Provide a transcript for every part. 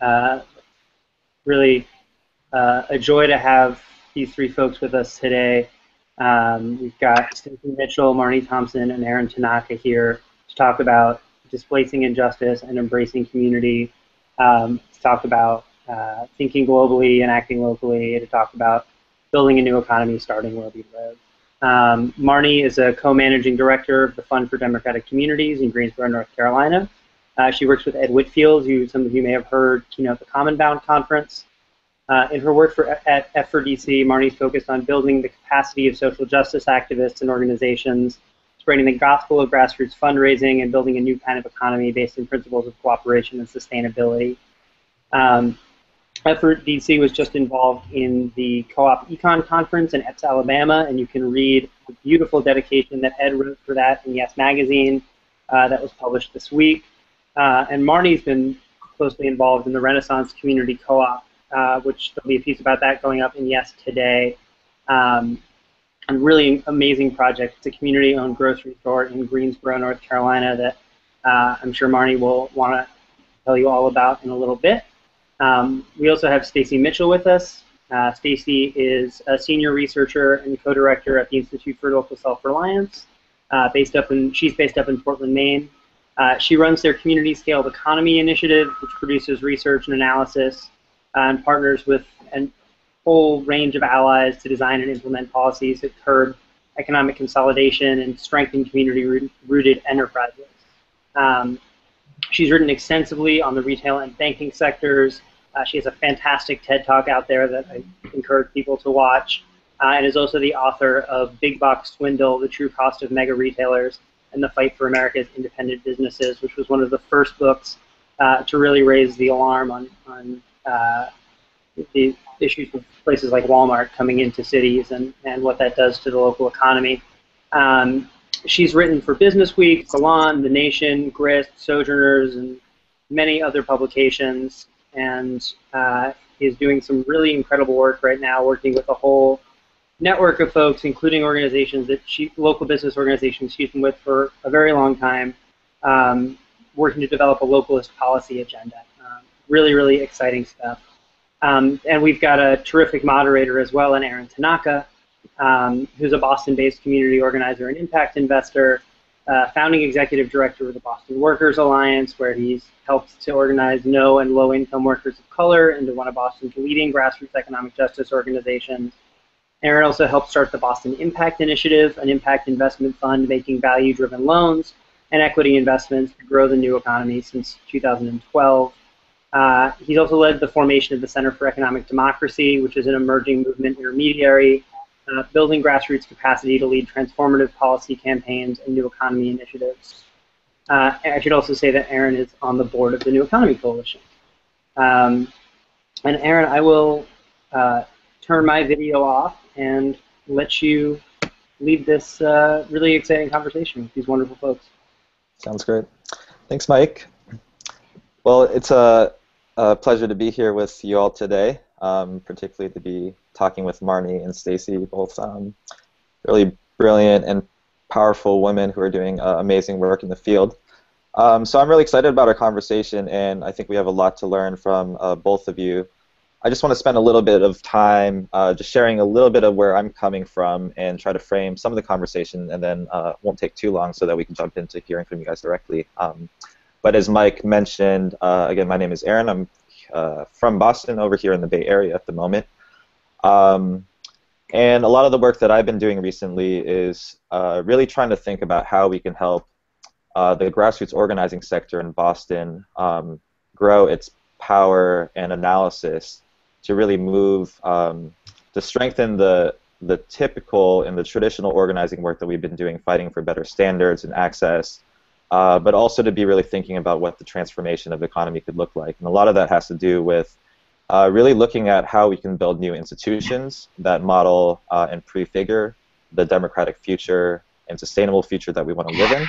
Uh, really uh, a joy to have these three folks with us today. Um, we've got Stacy Mitchell, Marnie Thompson, and Aaron Tanaka here to talk about displacing injustice and embracing community, um, to talk about uh, thinking globally and acting locally, to talk about building a new economy starting where we live. Um, Marnie is a co-managing director of the Fund for Democratic Communities in Greensboro, North Carolina. Uh, she works with Ed Whitfield, who some of you may have heard you keynote the Common Bound Conference. Uh, in her work for, at F4DC, Marnie's focused on building the capacity of social justice activists and organizations, spreading the gospel of grassroots fundraising, and building a new kind of economy based in principles of cooperation and sustainability. Um, F4DC was just involved in the Co-op Econ Conference in Epes, Alabama, and you can read the beautiful dedication that Ed wrote for that in Yes Magazine uh, that was published this week. Uh, and Marnie's been closely involved in the Renaissance Community Co-op, uh, which there'll be a piece about that going up in Yes today. Um, a really amazing project. It's a community-owned grocery store in Greensboro, North Carolina that uh, I'm sure Marnie will want to tell you all about in a little bit. Um, we also have Stacy Mitchell with us. Uh, Stacy is a senior researcher and co-director at the Institute for Local Self-Reliance, uh, based up in she's based up in Portland, Maine. Uh, she runs their community scaled economy initiative, which produces research and analysis uh, and partners with a whole range of allies to design and implement policies that curb economic consolidation and strengthen community-rooted enterprises. Um, she's written extensively on the retail and banking sectors. Uh, she has a fantastic TED Talk out there that I encourage people to watch, uh, and is also the author of Big Box Swindle: The True Cost of Mega Retailers and the Fight for America's Independent Businesses, which was one of the first books uh, to really raise the alarm on, on uh, the issues of places like Walmart coming into cities and, and what that does to the local economy. Um, she's written for Business Week, Salon, The Nation, Grist, Sojourners, and many other publications, and uh, is doing some really incredible work right now, working with a whole network of folks, including organizations that she, local business organizations she's been with for a very long time, um, working to develop a localist policy agenda. Um, really, really exciting stuff. Um, and we've got a terrific moderator as well, in Aaron Tanaka, um, who's a Boston-based community organizer and impact investor, uh, founding executive director of the Boston Workers Alliance, where he's helped to organize no and low-income workers of color into one of Boston's leading grassroots economic justice organizations. Aaron also helped start the Boston Impact Initiative, an impact investment fund making value-driven loans and equity investments to grow the new economy since 2012. Uh, he's also led the formation of the Center for Economic Democracy, which is an emerging movement intermediary, uh, building grassroots capacity to lead transformative policy campaigns and new economy initiatives. Uh, I should also say that Aaron is on the board of the New Economy Coalition. Um, and Aaron, I will uh, turn my video off and let you lead this uh, really exciting conversation with these wonderful folks. Sounds great. Thanks, Mike. Well, it's a, a pleasure to be here with you all today, um, particularly to be talking with Marnie and Stacy, both um, really brilliant and powerful women who are doing uh, amazing work in the field. Um, so I'm really excited about our conversation, and I think we have a lot to learn from uh, both of you. I just want to spend a little bit of time uh, just sharing a little bit of where I'm coming from and try to frame some of the conversation, and then uh, won't take too long so that we can jump into hearing from you guys directly. Um, but as Mike mentioned, uh, again, my name is Aaron. I'm uh, from Boston, over here in the Bay Area at the moment. Um, and a lot of the work that I've been doing recently is uh, really trying to think about how we can help uh, the grassroots organizing sector in Boston um, grow its power and analysis to really move um, to strengthen the the typical and the traditional organizing work that we've been doing, fighting for better standards and access, uh, but also to be really thinking about what the transformation of the economy could look like. And a lot of that has to do with uh, really looking at how we can build new institutions that model uh, and prefigure the democratic future and sustainable future that we want to live in,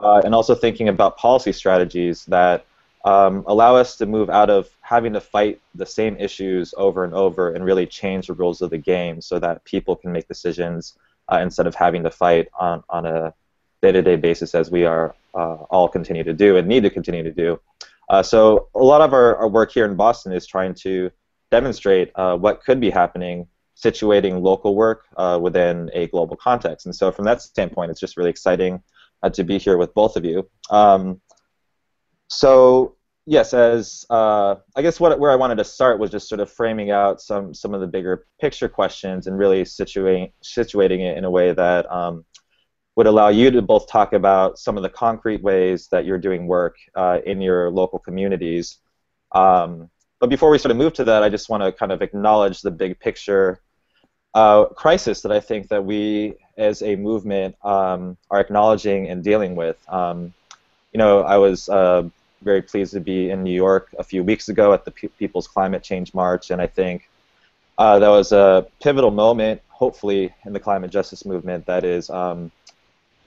uh, and also thinking about policy strategies that um, allow us to move out of having to fight the same issues over and over and really change the rules of the game so that people can make decisions uh, instead of having to fight on, on a day-to-day basis as we are uh, all continue to do and need to continue to do. Uh, so a lot of our, our, work here in Boston is trying to demonstrate uh, what could be happening, situating local work uh, within a global context. And so from that standpoint, it's just really exciting uh, to be here with both of you. Um, so yes, as uh, I guess what where I wanted to start was just sort of framing out some some of the bigger picture questions and really situating situating it in a way that um, would allow you to both talk about some of the concrete ways that you're doing work uh, in your local communities. Um, but before we sort of move to that, I just want to kind of acknowledge the big picture uh, crisis that I think that we as a movement um, are acknowledging and dealing with. Um, you know, I was uh, very pleased to be in New York a few weeks ago at the P People's Climate Change March, and I think uh, that was a pivotal moment, hopefully, in the climate justice movement that is, um,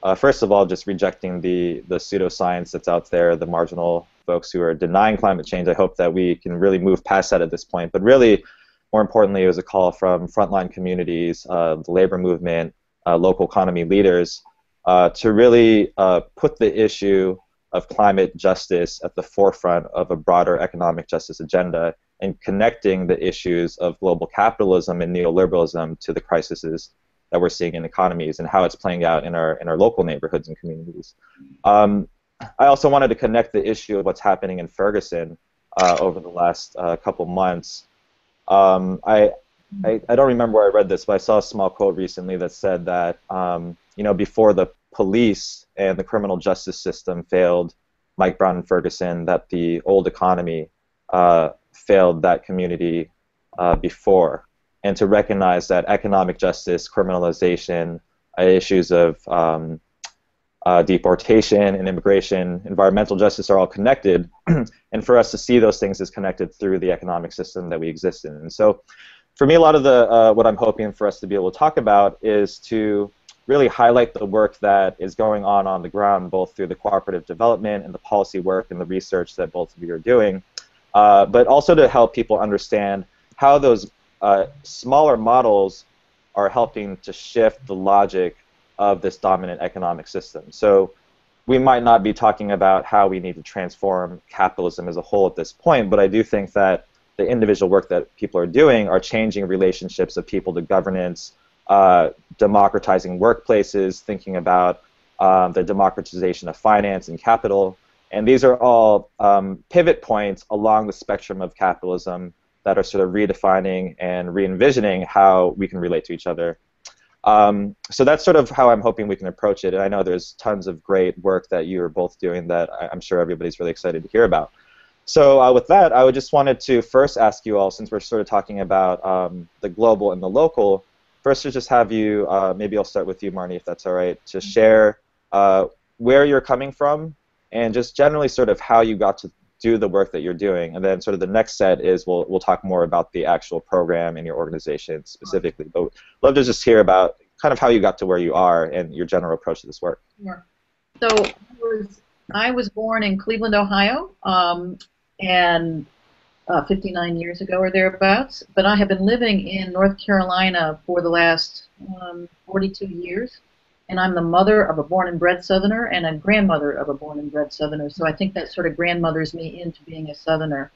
uh, first of all, just rejecting the, the pseudoscience that's out there, the marginal folks who are denying climate change. I hope that we can really move past that at this point. But really, more importantly, it was a call from frontline communities, uh, the labor movement, uh, local economy leaders, uh, to really uh, put the issue of climate justice at the forefront of a broader economic justice agenda and connecting the issues of global capitalism and neoliberalism to the crises that we're seeing in economies and how it's playing out in our in our local neighborhoods and communities. Um, I also wanted to connect the issue of what's happening in Ferguson uh, over the last uh, couple months. Um, I, I, I don't remember where I read this, but I saw a small quote recently that said that um, you know before the police and the criminal justice system failed Mike Brown and Ferguson, that the old economy uh, failed that community uh, before, and to recognize that economic justice, criminalization, uh, issues of um, uh, deportation and immigration, environmental justice are all connected, and for us to see those things as connected through the economic system that we exist in. And so, for me, a lot of the uh, what I'm hoping for us to be able to talk about is to really highlight the work that is going on on the ground, both through the cooperative development and the policy work and the research that both of you are doing, uh, but also to help people understand how those uh, smaller models are helping to shift the logic of this dominant economic system. So we might not be talking about how we need to transform capitalism as a whole at this point, but I do think that the individual work that people are doing are changing relationships of people to governance, uh, democratizing workplaces, thinking about um, the democratization of finance and capital. And these are all um, pivot points along the spectrum of capitalism that are sort of redefining and re envisioning how we can relate to each other. Um, so that's sort of how I'm hoping we can approach it. And I know there's tons of great work that you are both doing that I'm sure everybody's really excited to hear about. So uh, with that, I would just wanted to first ask you all, since we're sort of talking about um, the global and the local, first to just have you, uh, maybe I'll start with you, Marnie, if that's all right, to share uh, where you're coming from and just generally sort of how you got to do the work that you're doing. And then sort of the next set is we'll, we'll talk more about the actual program and your organization specifically. But love to just hear about kind of how you got to where you are and your general approach to this work. Sure. So I was, I was born in Cleveland, Ohio, um, and uh, 59 years ago or thereabouts. But I have been living in North Carolina for the last um, 42 years and I'm the mother of a born and bred Southerner and a grandmother of a born and bred Southerner. So I think that sort of grandmothers me into being a Southerner.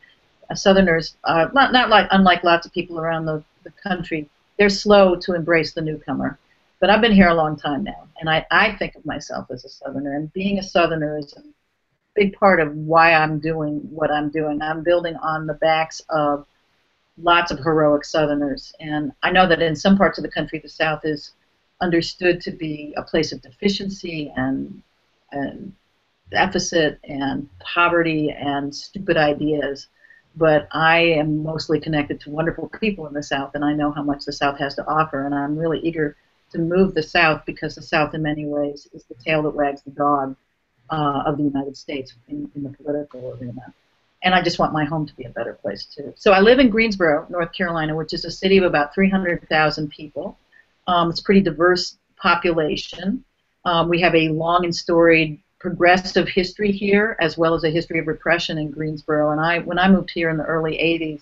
Uh, Southerners, uh, not not like unlike lots of people around the, the country, they're slow to embrace the newcomer. But I've been here a long time now, and I, I think of myself as a Southerner. And being a Southerner is a big part of why I'm doing what I'm doing. I'm building on the backs of lots of heroic Southerners, and I know that in some parts of the country, the South is understood to be a place of deficiency and, and deficit and poverty and stupid ideas. But I am mostly connected to wonderful people in the South, and I know how much the South has to offer, and I'm really eager to move the South because the South, in many ways, is the tail that wags the dog uh, of the United States in, in the political arena. And I just want my home to be a better place, too. So I live in Greensboro, North Carolina, which is a city of about 300,000 people. Um, it's a pretty diverse population. Um, we have a long and storied progressive history here, as well as a history of repression in Greensboro. And I, when I moved here in the early '80s,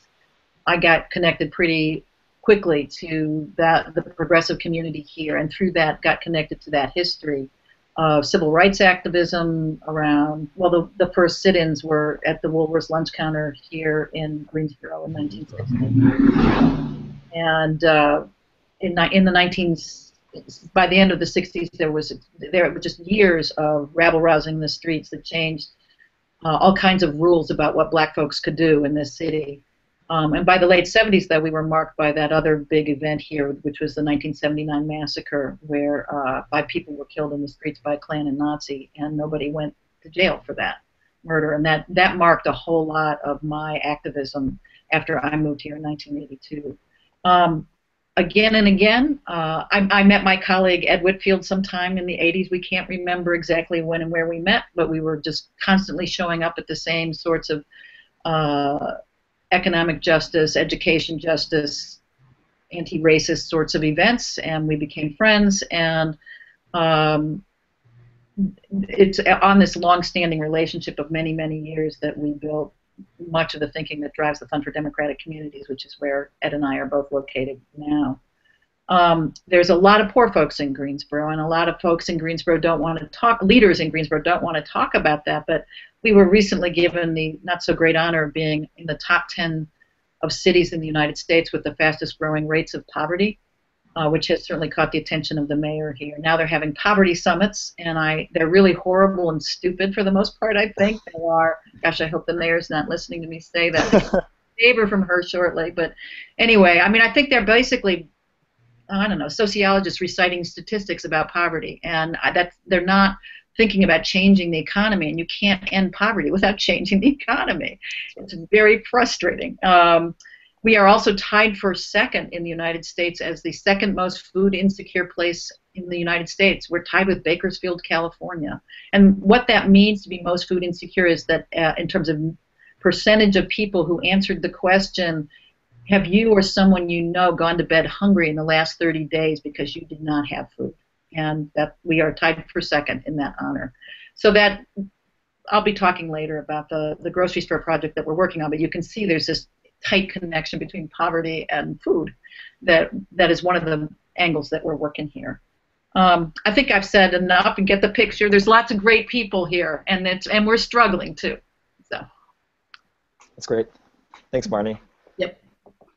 I got connected pretty quickly to that the progressive community here, and through that got connected to that history. Uh, civil rights activism around, well, the, the first sit ins were at the Woolworths lunch counter here in Greensboro in 1960. And uh, in, in the 19, by the end of the 60s, there was there were just years of rabble rousing in the streets that changed uh, all kinds of rules about what black folks could do in this city. Um, and by the late 70s, though, we were marked by that other big event here, which was the 1979 massacre, where uh, five people were killed in the streets by a Klan and Nazi, and nobody went to jail for that murder. And that, that marked a whole lot of my activism after I moved here in 1982. Um, again and again, uh, I, I met my colleague Ed Whitfield sometime in the 80s. We can't remember exactly when and where we met, but we were just constantly showing up at the same sorts of uh, economic justice, education justice, anti-racist sorts of events, and we became friends. And um, it's on this long-standing relationship of many, many years that we built much of the thinking that drives the Fund for Democratic Communities, which is where Ed and I are both located now. Um, there's a lot of poor folks in Greensboro, and a lot of folks in Greensboro don't want to talk, leaders in Greensboro don't want to talk about that, but we were recently given the not so great honor of being in the top 10 of cities in the United States with the fastest growing rates of poverty, uh, which has certainly caught the attention of the mayor here. Now they're having poverty summits, and I they're really horrible and stupid for the most part. I think they are. Gosh, I hope the mayor's not listening to me say that. favor from her shortly, but anyway, I mean, I think they're basically I don't know, sociologists reciting statistics about poverty, and that they're not thinking about changing the economy, and you can't end poverty without changing the economy. It's very frustrating. Um, we are also tied for second in the United States as the second most food insecure place in the United States. We're tied with Bakersfield, California. And what that means to be most food insecure is that, uh, in terms of percentage of people who answered the question, have you or someone you know gone to bed hungry in the last 30 days because you did not have food? And that we are tied for second in that honor. So that I'll be talking later about the, the grocery store project that we're working on, but you can see there's this tight connection between poverty and food that that is one of the angles that we're working here. Um, I think I've said enough and get the picture. There's lots of great people here, and it's and we're struggling too. So that's great. Thanks, Marnie.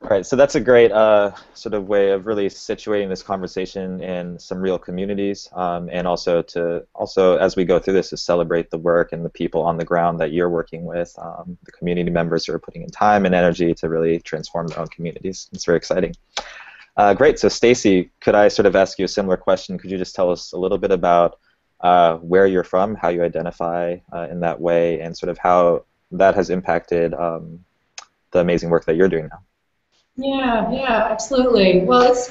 All right, so that's a great uh, sort of way of really situating this conversation in some real communities, um, and also to also as we go through this, to celebrate the work and the people on the ground that you're working with, um, the community members who are putting in time and energy to really transform their own communities. It's very exciting. Uh, great. So, Stacy, could I sort of ask you a similar question? Could you just tell us a little bit about uh, where you're from, how you identify uh, in that way, and sort of how that has impacted um, the amazing work that you're doing now? Yeah, yeah, absolutely. Well, it's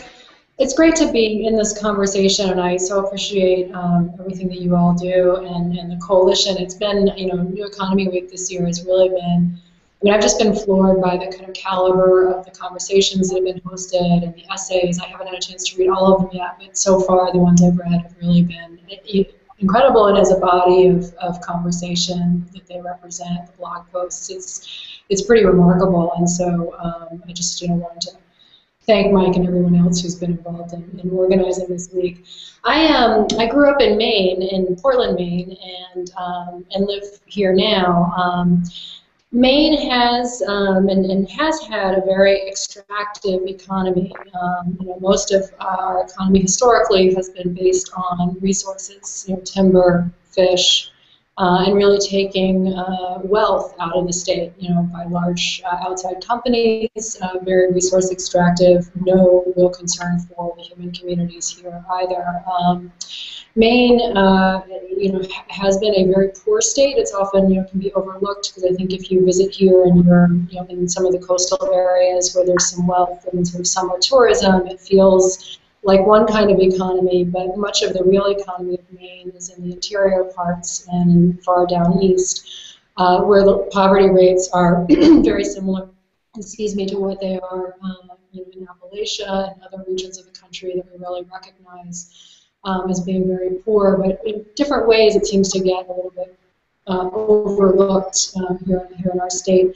it's great to be in this conversation, and I so appreciate um, everything that you all do and, and the coalition. It's been, you know, New Economy Week this year has really been. I mean, I've just been floored by the kind of caliber of the conversations that have been hosted and the essays. I haven't had a chance to read all of them yet, but so far the ones I've read have really been incredible and as a body of, of conversation that they represent, the blog posts, it's it's pretty remarkable. And so um, I just you know wanted to thank Mike and everyone else who's been involved in, in organizing this week. I um I grew up in Maine, in Portland, Maine, and um, and live here now. Um, Maine has um, and, and, has had a very extractive economy. Um, you know, most of our economy historically has been based on resources, you know, timber, fish, uh, and really taking uh, wealth out of the state, you know, by large uh, outside companies, uh, very resource extractive, no real concern for the human communities here either. Um, Maine, uh, you know, has been a very poor state. It's often, you know, can be overlooked because I think if you visit here and you're, you know, in some of the coastal areas where there's some wealth and sort of summer tourism, it feels like one kind of economy, but much of the real economy of Maine is in the interior parts and far down east, uh, where the poverty rates are very similar, excuse me, to what they are know, in Appalachia and other regions of the country that we really recognize um, as being very poor. But in different ways, it seems to get a little bit uh, overlooked um, here, here in our state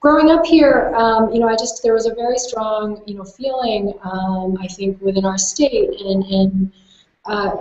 growing up here, um, you know, I just there was a very strong, you know, feeling um, I think within our state and, and uh,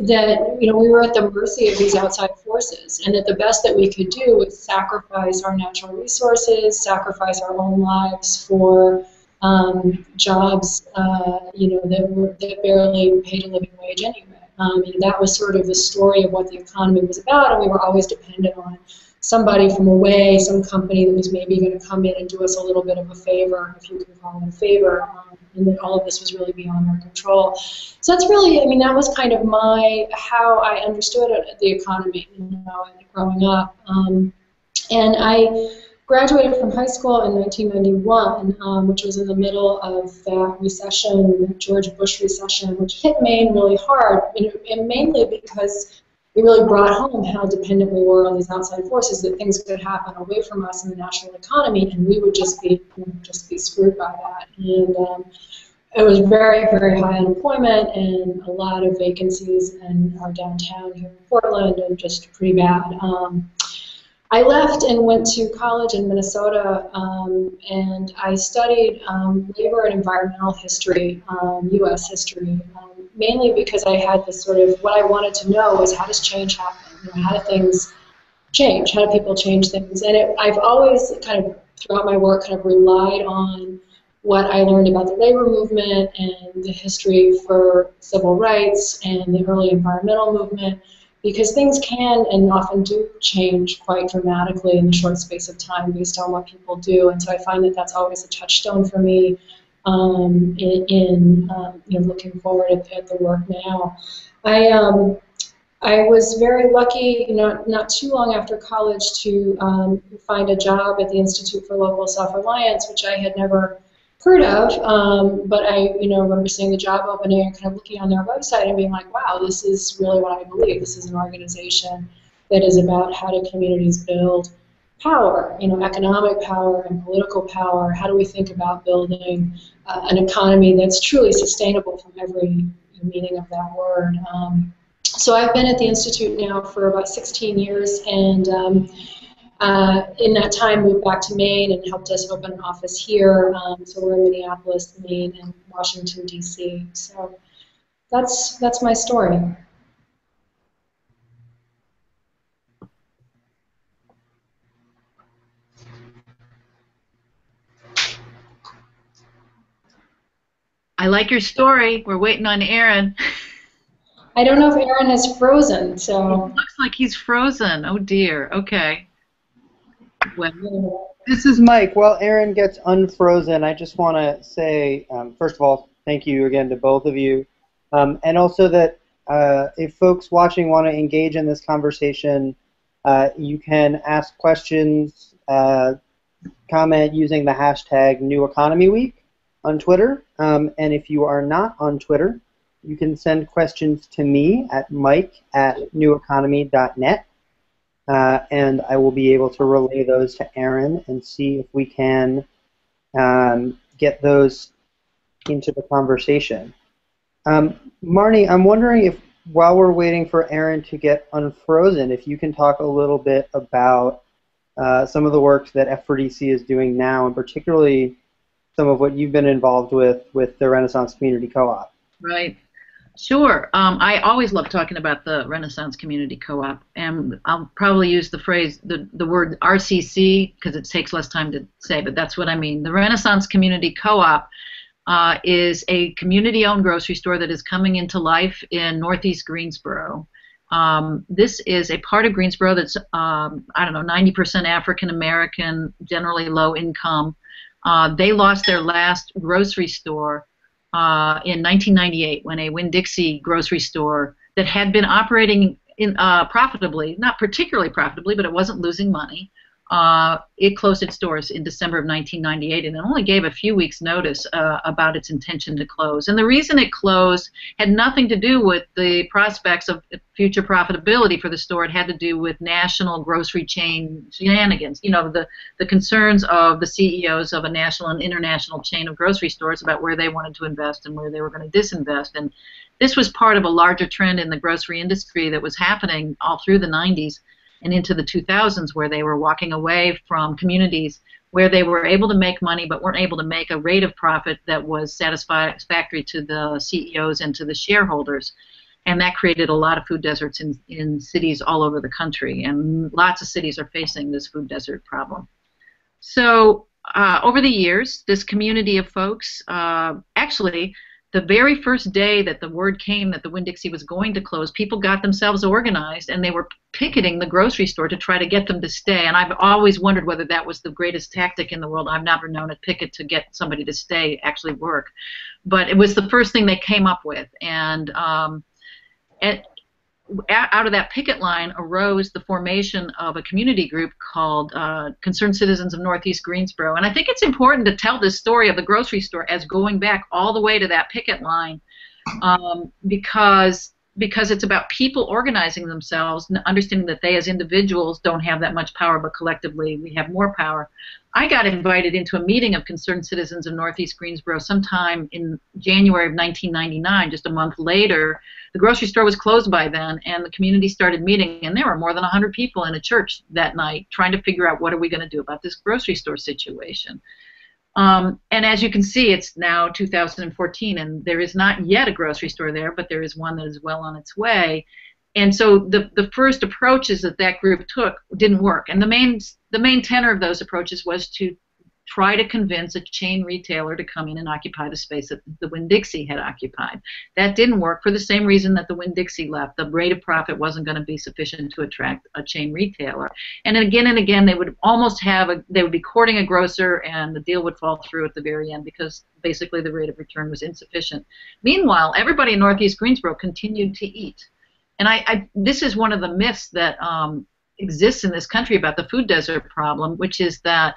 that you know we were at the mercy of these outside forces, and that the best that we could do was sacrifice our natural resources, sacrifice our own lives for um, jobs, uh, you know, that were that barely paid a living wage anyway. Um, and that was sort of the story of what the economy was about, and we were always dependent on somebody from away, some company that was maybe going to come in and do us a little bit of a favor, if you can call it a favor, um, and that all of this was really beyond our control. So that's really, I mean, that was kind of my how I understood it, the economy, you know, growing up. Um, and I graduated from high school in 1991, um, which was in the middle of that recession, the George Bush recession, which hit Maine really hard, and mainly because it really brought home how dependent we were on these outside forces that things could happen away from us in the national economy and we would just be just be screwed by that and um, it was very very high unemployment and a lot of vacancies in our downtown here in Portland and just pretty bad um, I left and went to college in Minnesota, um, and I studied um, labor and environmental history, um, U.S. history, um, mainly because I had this sort of what I wanted to know was how does change happen? You know, how do things change? How do people change things? And it, I've always kind of throughout my work kind of relied on what I learned about the labor movement and the history for civil rights and the early environmental movement because things can and often do change quite dramatically in the short space of time based on what people do. And so I find that that's always a touchstone for me um, in, in um, you know, looking forward at, at, the work now. I, um, I was very lucky, not, not too long after college, to um, find a job at the Institute for Local Self-Reliance, which I had never heard of, um, but I, you know, remember seeing the job opening and kind of looking on their website and being like, wow, this is really what I believe. This is an organization that is about how do communities build power, you know, economic power and political power. How do we think about building uh, an economy that's truly sustainable from every meaning of that word? Um, so I've been at the Institute now for about 16 years, and um, uh, in that time moved back to Maine and helped us open an office here. Um, so we're in Minneapolis, Maine, and Washington D.C. So that's that's my story. I like your story. We're waiting on Aaron. I don't know if Aaron is frozen, so. It looks like he's frozen. Oh dear. Okay. Well, this is Mike. While Aaron gets unfrozen, I just want to say, um, first of all, thank you again to both of you, um, and also that uh, if folks watching want to engage in this conversation, uh, you can ask questions, uh, comment using the hashtag New Economy Week on Twitter, um, and if you are not on Twitter, you can send questions to me at mike at neweconomy.net uh, and I will be able to relay those to Aaron and see if we can um, get those into the conversation. Um, Marnie, I'm wondering if while we're waiting for Aaron to get unfrozen, if you can talk a little bit about uh, some of the work that F4DC is doing now, and particularly some of what you've been involved with with the Renaissance Community Co-op. Right. Sure. Um, I always love talking about the Renaissance Community Co-op, and I'll probably use the phrase, the, the word RCC, because it takes less time to say, but that's what I mean. The Renaissance Community Co-op uh, is a community-owned grocery store that is coming into life in Northeast Greensboro. Um, this is a part of Greensboro that's, um, I don't know, 90% African American, generally low income. Uh, they lost their last grocery store uh, in 1998 when a Winn-Dixie grocery store that had been operating in, uh, profitably, not particularly profitably, but it wasn't losing money, uh, it closed its doors in December of 1998 and it only gave a few weeks' notice uh, about its intention to close. And the reason it closed had nothing to do with the prospects of future profitability for the store. It had to do with national grocery chain shenanigans. You know, the, the concerns of the CEOs of a national and international chain of grocery stores about where they wanted to invest and where they were going to disinvest. And this was part of a larger trend in the grocery industry that was happening all through the 90s and into the 2000s where they were walking away from communities where they were able to make money but weren't able to make a rate of profit that was satisfactory to the CEOs and to the shareholders. and that created a lot of food deserts in, in cities all over the country, and lots of cities are facing this food desert problem. So uh, over the years, this community of folks, uh, actually, the very first day that the word came that the Winn-Dixie was going to close, people got themselves organized and they were picketing the grocery store to try to get them to stay. And I've always wondered whether that was the greatest tactic in the world. I've never known a picket to get somebody to stay actually work, but it was the first thing they came up with. And um, it, out of that picket line arose the formation of a community group called uh, Concerned Citizens of Northeast Greensboro. And I think it's important to tell this story of the grocery store as going back all the way to that picket line um, because because it's about people organizing themselves and understanding that they as individuals don't have that much power, but collectively we have more power. I got invited into a meeting of concerned citizens of Northeast Greensboro sometime in January of 1999, just a month later. The grocery store was closed by then, and the community started meeting, and there were more than 100 people in a church that night trying to figure out what are we going to do about this grocery store situation. Um, and as you can see, it's now 2014, and there is not yet a grocery store there, but there is one that is well on its way. And so the, the first approaches that that group took didn't work. And the main, the main tenor of those approaches was to try to convince a chain retailer to come in and occupy the space that the Winn-Dixie had occupied. That didn't work for the same reason that the Winn-Dixie left. The rate of profit wasn't going to be sufficient to attract a chain retailer. And again and again, they would almost have a, they would be courting a grocer, and the deal would fall through at the very end because basically the rate of return was insufficient. Meanwhile, everybody in Northeast Greensboro continued to eat. And I, I this is one of the myths that um, exists in this country about the food desert problem, which is that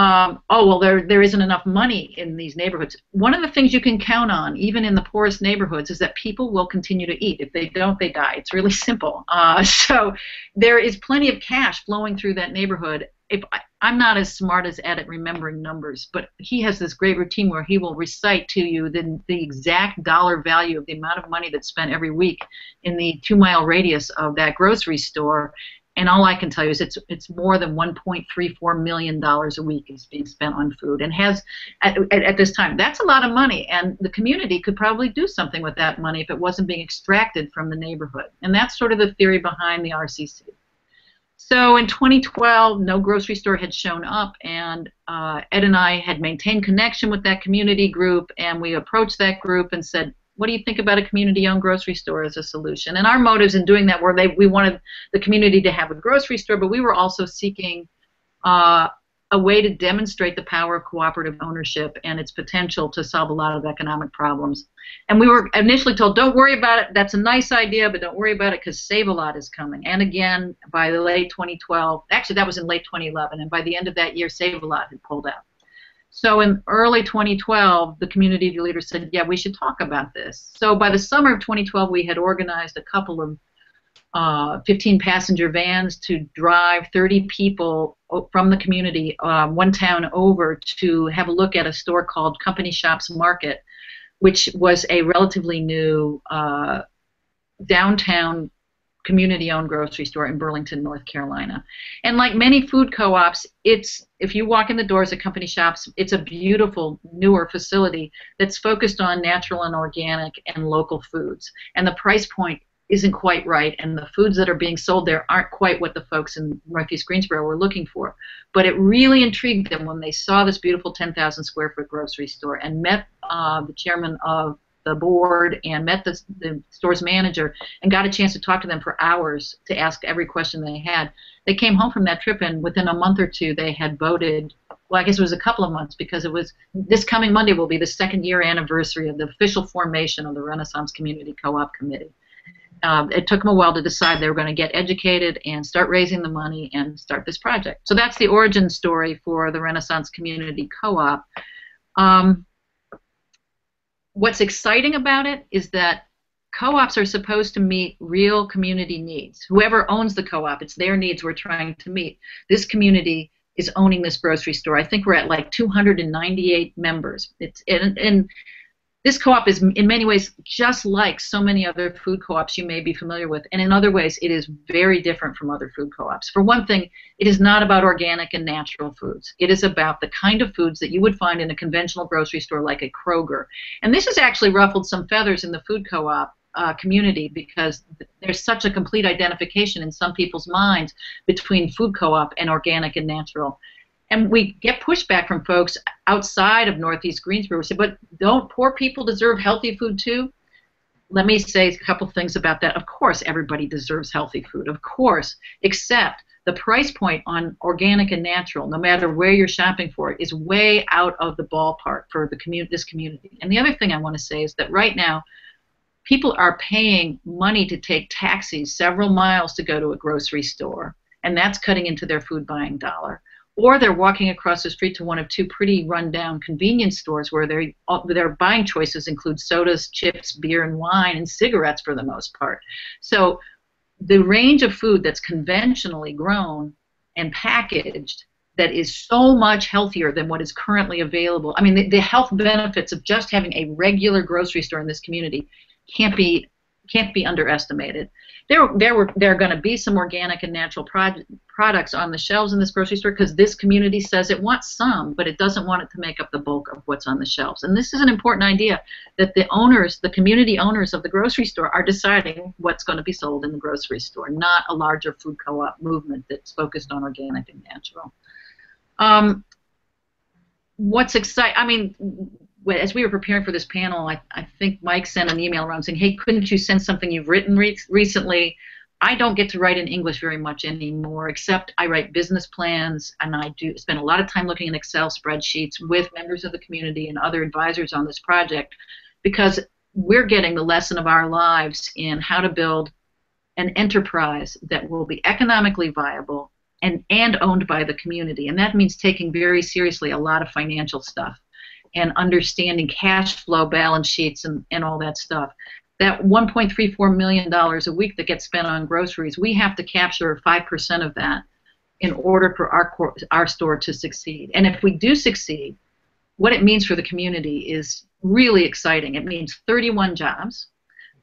um, oh well there there isn't enough money in these neighborhoods. One of the things you can count on even in the poorest neighborhoods is that people will continue to eat. If they don't they die. It's really simple. Uh, so there is plenty of cash flowing through that neighborhood. If I, I'm not as smart as Ed at remembering numbers, but he has this great routine where he will recite to you the, the exact dollar value of the amount of money that's spent every week in the two mile radius of that grocery store, and all I can tell you is it's it's more than 1.34 million dollars a week is being spent on food, and has at, at, this time. That's a lot of money, and the community could probably do something with that money if it wasn't being extracted from the neighborhood. And that's sort of the theory behind the RCC. So in 2012, no grocery store had shown up, and uh, Ed and I had maintained connection with that community group, and we approached that group and said, what do you think about a community-owned grocery store as a solution? And our motives in doing that were they we wanted the community to have a grocery store, but we were also seeking uh, a way to demonstrate the power of cooperative ownership and its potential to solve a lot of economic problems. And we were initially told, don't worry about it. That's a nice idea, but don't worry about it because Save a Lot is coming. And again, by the late 2012, actually that was in late 2011, and by the end of that year, Save a Lot had pulled out. So in early 2012, the community leaders said, yeah, we should talk about this. So by the summer of 2012, we had organized a couple of uh, 15 passenger vans to drive 30 people from the community, uh, one town over, to have a look at a store called Company Shops Market, which was a relatively new uh, downtown community-owned grocery store in Burlington, North Carolina. And like many food co-ops, it's if you walk in the doors at company shops, it's a beautiful newer facility that's focused on natural and organic and local foods. And the price point isn't quite right, and the foods that are being sold there aren't quite what the folks in Northeast Greensboro were looking for. But it really intrigued them when they saw this beautiful 10,000 square foot grocery store and met uh, the chairman of the board and met the, the store's manager and got a chance to talk to them for hours to ask every question they had. They came home from that trip and within a month or two they had voted. Well, I guess it was a couple of months because it was this coming Monday will be the second year anniversary of the official formation of the Renaissance Community Co-op Committee. Um, it took them a while to decide they were going to get educated and start raising the money and start this project. So that's the origin story for the Renaissance Community Co-op. Um, what's exciting about it is that co-ops are supposed to meet real community needs. Whoever owns the co-op, it's their needs we're trying to meet. This community is owning this grocery store. I think we're at like 298 members. It's and, and this co-op is in many ways just like so many other food co-ops you may be familiar with and in other ways it is very different from other food co-ops for one thing it is not about organic and natural foods it is about the kind of foods that you would find in a conventional grocery store like a kroger and this has actually ruffled some feathers in the food co-op uh, community because there's such a complete identification in some people's minds between food co-op and organic and natural. And we get pushback from folks outside of Northeast Greensboro. We say, but don't poor people deserve healthy food too? Let me say a couple things about that. Of course, everybody deserves healthy food, of course, except the price point on organic and natural, no matter where you're shopping for it, is way out of the ballpark for the community, this community. And the other thing I want to say is that right now, people are paying money to take taxis several miles to go to a grocery store, and that's cutting into their food buying dollar. Or they're walking across the street to one of two pretty rundown convenience stores where their their buying choices include sodas, chips, beer, and wine, and cigarettes for the most part. So the range of food that's conventionally grown and packaged that is so much healthier than what is currently available. I mean, the, the, health benefits of just having a regular grocery store in this community can't be can't be underestimated. There, there were there are going to be some organic and natural pro- products on the shelves in this grocery store because this community says it wants some, but it doesn't want it to make up the bulk of what's on the shelves. And this is an important idea that the owners, the community owners of the grocery store, are deciding what's going to be sold in the grocery store, not a larger food co-op movement that's focused on organic and natural. Um, what's exciting? I mean, as we were preparing for this panel, I, I think Mike sent an email around saying, "Hey, couldn't you send something you've written re- recently?" I don't get to write in English very much anymore, except I write business plans and I do spend a lot of time looking in Excel spreadsheets with members of the community and other advisors on this project because we're getting the lesson of our lives in how to build an enterprise that will be economically viable and, and owned by the community. And that means taking very seriously a lot of financial stuff and understanding cash flow balance sheets and, and all that stuff. That $1.34 million a week that gets spent on groceries, we have to capture 5% of that in order for our, our store to succeed. And if we do succeed, what it means for the community is really exciting. It means 31 jobs,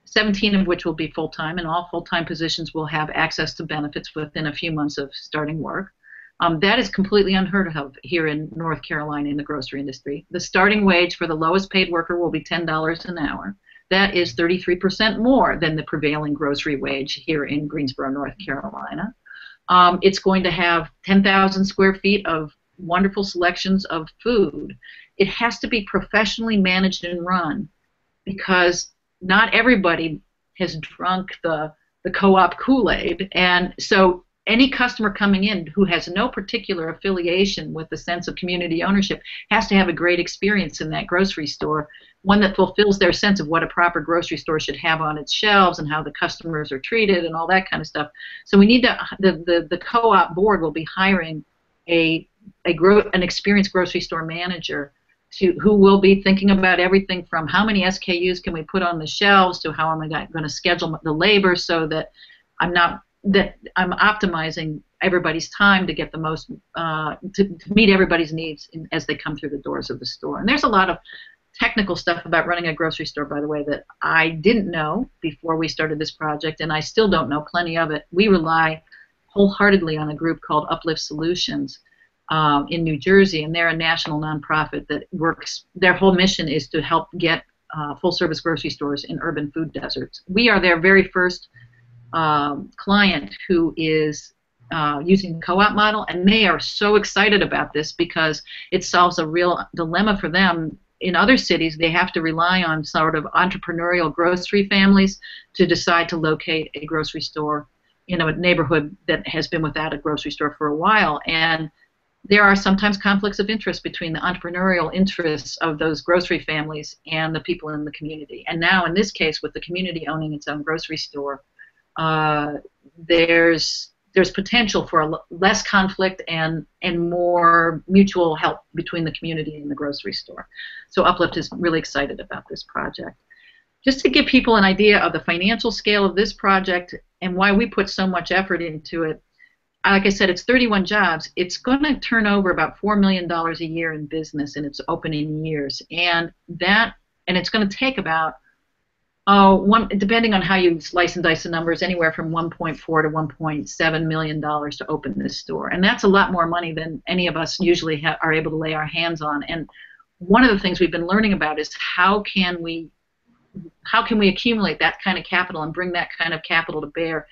17 of which will be full time, and all full time positions will have access to benefits within a few months of starting work. Um, that is completely unheard of here in North Carolina in the grocery industry. The starting wage for the lowest paid worker will be $10 an hour. That is 33% more than the prevailing grocery wage here in Greensboro, North Carolina. Um, it's going to have 10,000 square feet of wonderful selections of food. It has to be professionally managed and run because not everybody has drunk the the co-op Kool-Aid, and so any customer coming in who has no particular affiliation with the sense of community ownership has to have a great experience in that grocery store, one that fulfills their sense of what a proper grocery store should have on its shelves and how the customers are treated and all that kind of stuff. So we need to the the, the co-op board will be hiring a a gro- an experienced grocery store manager to who will be thinking about everything from how many SKUs can we put on the shelves to how am I going to schedule the labor so that I'm not that I'm optimizing everybody's time to get the most uh, to, to, meet everybody's needs in, as they come through the doors of the store. And there's a lot of technical stuff about running a grocery store, by the way, that I didn't know before we started this project, and I still don't know plenty of it. We rely wholeheartedly on a group called Uplift Solutions. Uh, in New Jersey, and they're a national nonprofit that works. Their whole mission is to help get uh, full-service grocery stores in urban food deserts. We are their very first um, client who is uh, using the co-op model, and they are so excited about this because it solves a real dilemma for them. In other cities, they have to rely on sort of entrepreneurial grocery families to decide to locate a grocery store in a neighborhood that has been without a grocery store for a while, and there are sometimes conflicts of interest between the entrepreneurial interests of those grocery families and the people in the community. And now, in this case, with the community owning its own grocery store, uh, there's there's potential for less conflict and and more mutual help between the community and the grocery store. So Uplift is really excited about this project. Just to give people an idea of the financial scale of this project and why we put so much effort into it, like I said, it's 31 jobs. It's going to turn over about $4 million a year in business in its opening years. And that, and it's going to take about uh, one, depending on how you slice and dice the numbers, anywhere from 1.4 to 1.7 million dollars to open this store, and that's a lot more money than any of us usually ha- are able to lay our hands on. And one of the things we've been learning about is how can we how can we accumulate that kind of capital and bring that kind of capital to bear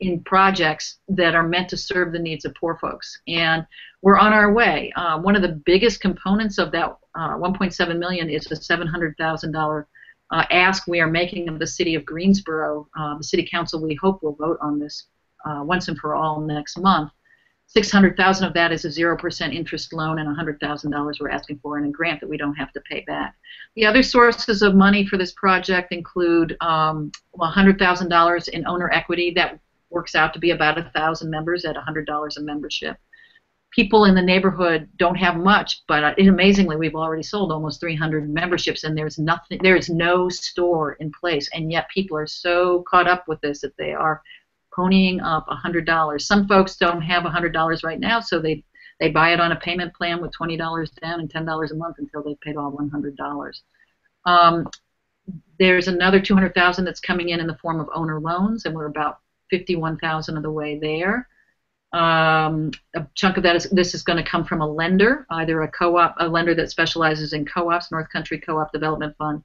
in projects that are meant to serve the needs of poor folks. And we're on our way. Uh, one of the biggest components of that uh, 1.7 million is a $700,000 uh, ask we are making of the city of Greensboro. Uh, the city council, we hope, will vote on this uh, once and for all next month. 600,000 of that is a 0% interest loan and $100,000 we're asking for in a grant that we don't have to pay back. The other sources of money for this project include um, $100,000 in owner equity that works out to be about a thousand members at $100 a membership. People in the neighborhood don't have much, but uh, amazingly, we've already sold almost 300 memberships, and there's nothing, there is no store in place, and yet people are so caught up with this that they are ponying up $100. Some folks don't have $100 right now, so they they buy it on a payment plan with $20 down and $10 a month until they've paid all $100. Um, there's another 200,000 that's coming in in the form of owner loans, and we're about 51,000 of the way there. Um, a chunk of that is this is going to come from a lender, either a co-op, a lender that specializes in co-ops, North Country Co-op Development Fund,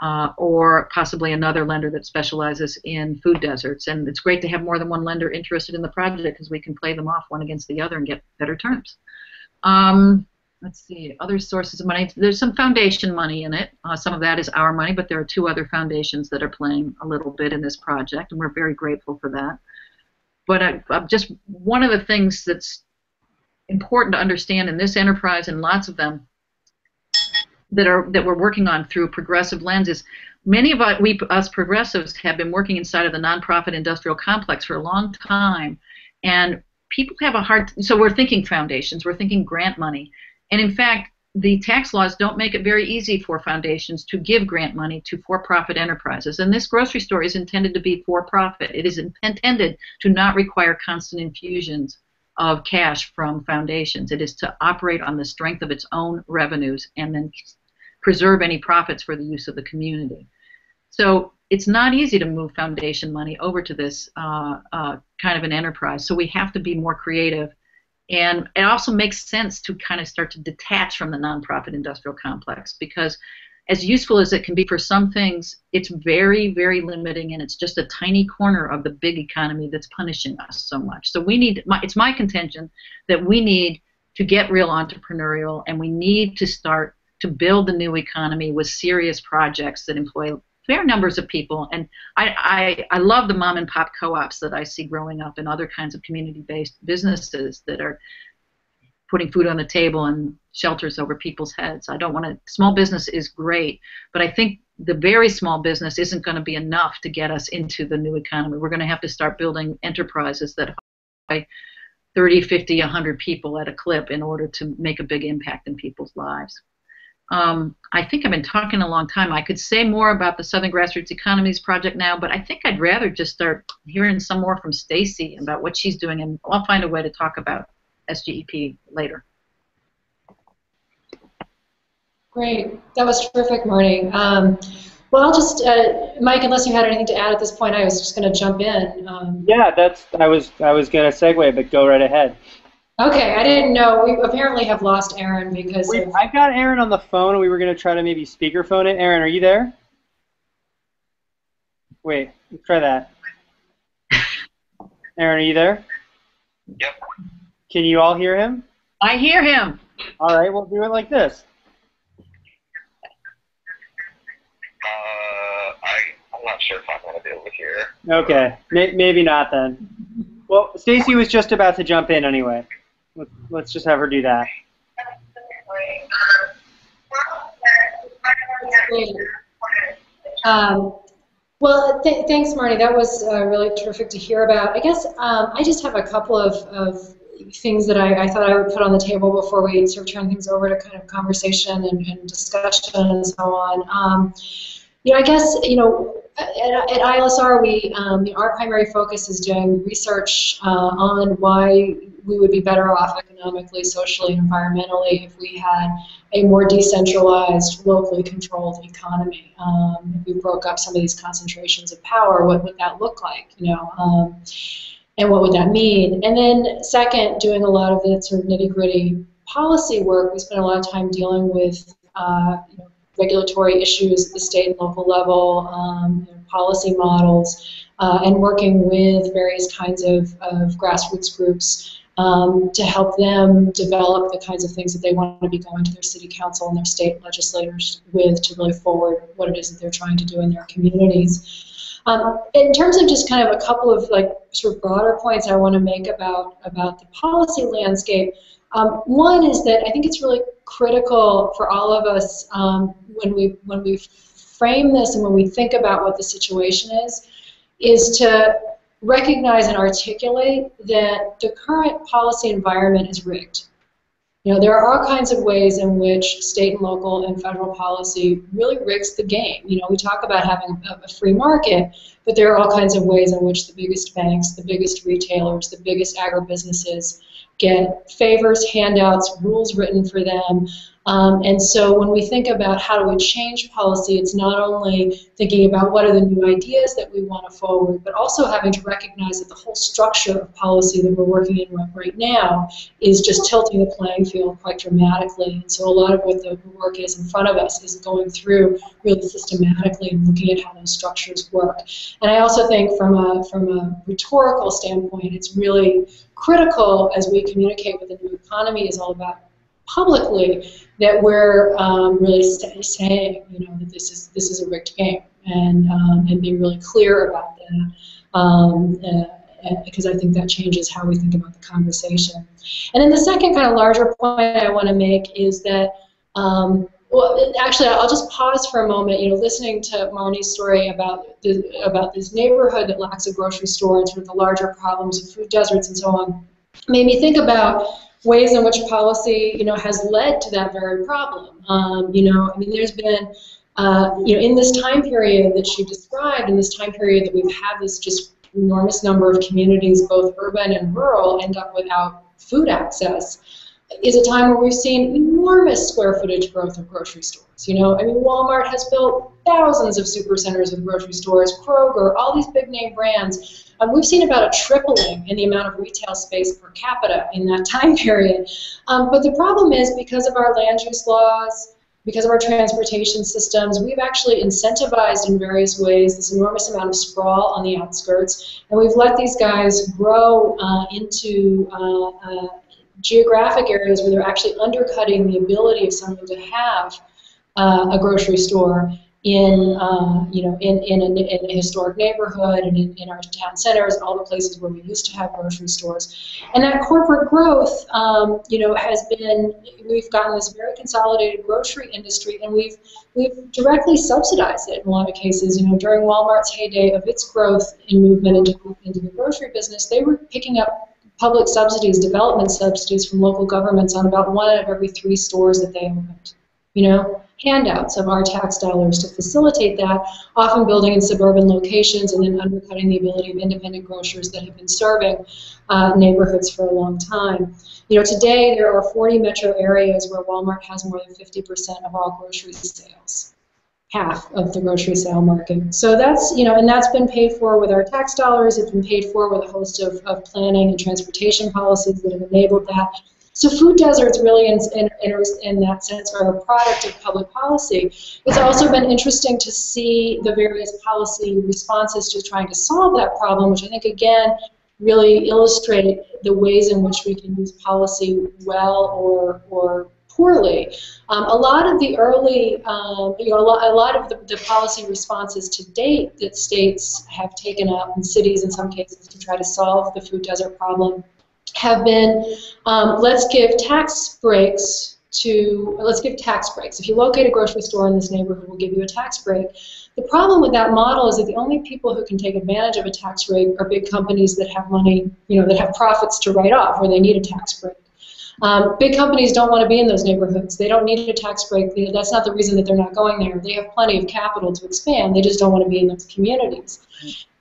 uh, or possibly another lender that specializes in food deserts. And it's great to have more than one lender interested in the project because we can play them off one against the other and get better terms. Um, let's see, other sources of money. There's some foundation money in it. Uh, some of that is our money, but there are two other foundations that are playing a little bit in this project, and we're very grateful for that. But I, I'm just one of the things that's important to understand in this enterprise and lots of them that are that we're working on through progressive lenses. Many of we us progressives have been working inside of the nonprofit industrial complex for a long time, and people have a hard. So we're thinking foundations, we're thinking grant money, and in fact, the tax laws don't make it very easy for foundations to give grant money to for-profit enterprises. And this grocery store is intended to be for-profit. It is intended to not require constant infusions of cash from foundations. It is to operate on the strength of its own revenues and then preserve any profits for the use of the community. So it's not easy to move foundation money over to this uh, uh, kind of an enterprise. So we have to be more creative and it also makes sense to kind of start to detach from the nonprofit industrial complex because as useful as it can be for some things, it's very, very limiting, and it's just a tiny corner of the big economy that's punishing us so much. So we need, it's my contention that we need to get real entrepreneurial, and we need to start to build the new economy with serious projects that employ fair numbers of people. And I, I, I love the mom and pop co-ops that I see growing up and other kinds of community-based businesses that are putting food on the table and shelters over people's heads. I don't want to. Small business is great, but I think the very small business isn't going to be enough to get us into the new economy. We're going to have to start building enterprises that by 30, 50, 100 people at a clip in order to make a big impact in people's lives. Um, I think I've been talking a long time. I could say more about the Southern Grassroots Economies Project now, but I think I'd rather just start hearing some more from Stacy about what she's doing, and I'll find a way to talk about SGEP later. Great. That was terrific, Marnie. Um, well, I'll just, uh, Mike, unless you had anything to add at this point, I was just going to jump in. Um, yeah, that's. I was. I was going to segue, but go right ahead. Okay, I didn't know. We apparently have lost Aaron because we, of... I've got Aaron on the phone. We were going to try to maybe speakerphone it. Aaron, are you there? Wait, let's try that. Aaron, are you there? Yep. Can you all hear him? I hear him. All right, we'll do it like this. Uh, I, I'm not sure if I'm going to be able to hear. Okay, maybe not then. Well, Stacy was just about to jump in anyway. Let's just have her do that. Um, well, th thanks, Marnie. That was uh, really terrific to hear about. I guess um, I just have a couple of, of things that I, I, thought I would put on the table before we sort of turn things over to kind of conversation and, and discussion and so on. Um, you know, I guess, you know, at, at ILSR, we, um, our primary focus is doing research uh, on why we would be better off economically, socially, and environmentally if we had a more decentralized, locally controlled economy. Um, if we broke up some of these concentrations of power, what would that look like? You know, um, and what would that mean? And then, second, doing a lot of the sort of nitty-gritty policy work. We spent a lot of time dealing with uh, you know, regulatory issues at the state and local level, um, you know, policy models, uh, and working with various kinds of, of grassroots groups um, to help them develop the kinds of things that they want to be going to their city council and their state legislators with to really forward what it is that they're trying to do in their communities. Um, in terms of just kind of a couple of like sort of broader points I want to make about about the policy landscape. Um, one is that I think it's really critical for all of us um, when we when we frame this and when we think about what the situation is, is to recognize and articulate that the current policy environment is rigged. You know, there are all kinds of ways in which state and local and federal policy really rigs the game. You know, we talk about having a, a free market, but there are all kinds of ways in which the biggest banks, the biggest retailers, the biggest agribusinesses get favors, handouts, rules written for them, um, and so when we think about how do we change policy, it's not only thinking about what are the new ideas that we want to forward, but also having to recognize that the whole structure of policy that we're working in right now is just tilting the playing field quite dramatically. And so a lot of what the work is in front of us is going through really systematically and looking at how those structures work. And I also think from a, from a rhetorical standpoint, it's really critical as we communicate with the new economy is all about publicly that we're um, really saying, you know, that this is this is a rigged game, and um, and being really clear about that, um, uh, because I think that changes how we think about the conversation. And then the second kind of larger point I want to make is that. Well, actually, I'll just pause for a moment. You know, listening to Marnie's story about the, about this neighborhood that lacks a grocery store and sort of the larger problems of food deserts and so on, made me think about ways in which policy, you know, has led to that very problem. Um, you know, I mean, there's been, uh, you know, in this time period that she described, in this time period that we've had this just enormous number of communities, both urban and rural, end up without food access, is a time where we've seen enormous square footage growth of grocery stores. You know, I mean, Walmart has built thousands of supercenters with grocery stores, Kroger, all these big name brands um, we've seen about a tripling in the amount of retail space per capita in that time period. Um, but the problem is because of our land use laws, because of our transportation systems, we've actually incentivized in various ways this enormous amount of sprawl on the outskirts, and we've let these guys grow uh, into uh, uh, geographic areas where they're actually undercutting the ability of someone to have uh, a grocery store in uh, you know in in a, in a, historic neighborhood and in, in, our town centers and all the places where we used to have grocery stores. And that corporate growth um, you know has been we've gotten this very consolidated grocery industry and we've we've directly subsidized it in a lot of cases. You know during Walmart's heyday of its growth and movement into into the grocery business they were picking up public subsidies development subsidies from local governments on about one out of every three stores that they opened you know handouts of our tax dollars to facilitate that, often building in suburban locations and then undercutting the ability of independent grocers that have been serving uh, neighborhoods for a long time. You know, today there are 40 metro areas where Walmart has more than 50% of all grocery sales half of the grocery sale market. So that's, you know, and that's been paid for with our tax dollars. It's been paid for with a host of, of planning and transportation policies that have enabled that. So food deserts really, in, in, in, that sense, are a product of public policy. It's also been interesting to see the various policy responses to trying to solve that problem, which I think, again, really illustrate the ways in which we can use policy well or, or poorly. Um, a lot of the early, um, you know, a lot, a lot of the, the, policy responses to date that states have taken up, and cities in some cases, to try to solve the food desert problem have been um, let's give tax breaks to let's give tax breaks. If you locate a grocery store in this neighborhood, we'll give you a tax break. The problem with that model is that the only people who can take advantage of a tax break are big companies that have money, you know, that have profits to write off, or they need a tax break. Um, big companies don't want to be in those neighborhoods. They don't need a tax break. That's not the reason that they're not going there. They have plenty of capital to expand. They just don't want to be in those communities.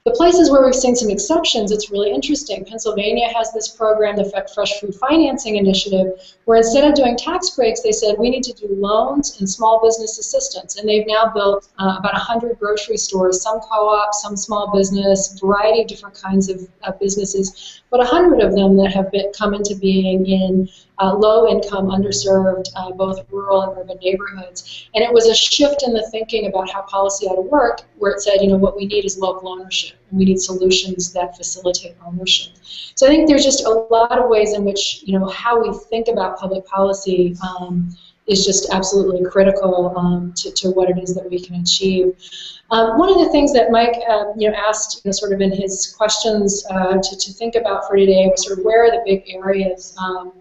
The places where we've seen some exceptions, it's really interesting. Pennsylvania has this program, the Fresh Food Financing Initiative, where instead of doing tax breaks, they said we need to do loans and small business assistance. And they've now built uh, about 100 grocery stores, some co-op, some small business, variety of different kinds of uh, businesses, but 100 of them that have been, come into being in uh, low income, underserved, uh, both rural and urban neighborhoods. And it was a shift in the thinking about how policy ought to work, where it said, you know, what we need is local ownership, and we need solutions that facilitate ownership. So I think there's just a lot of ways in which, you know, how we think about public policy. Um, is just absolutely critical um, to, to what it is that we can achieve. Um, one of the things that Mike, uh, you know, asked, you know, sort of in his questions uh, to, to think about for today was sort of where are the big areas um,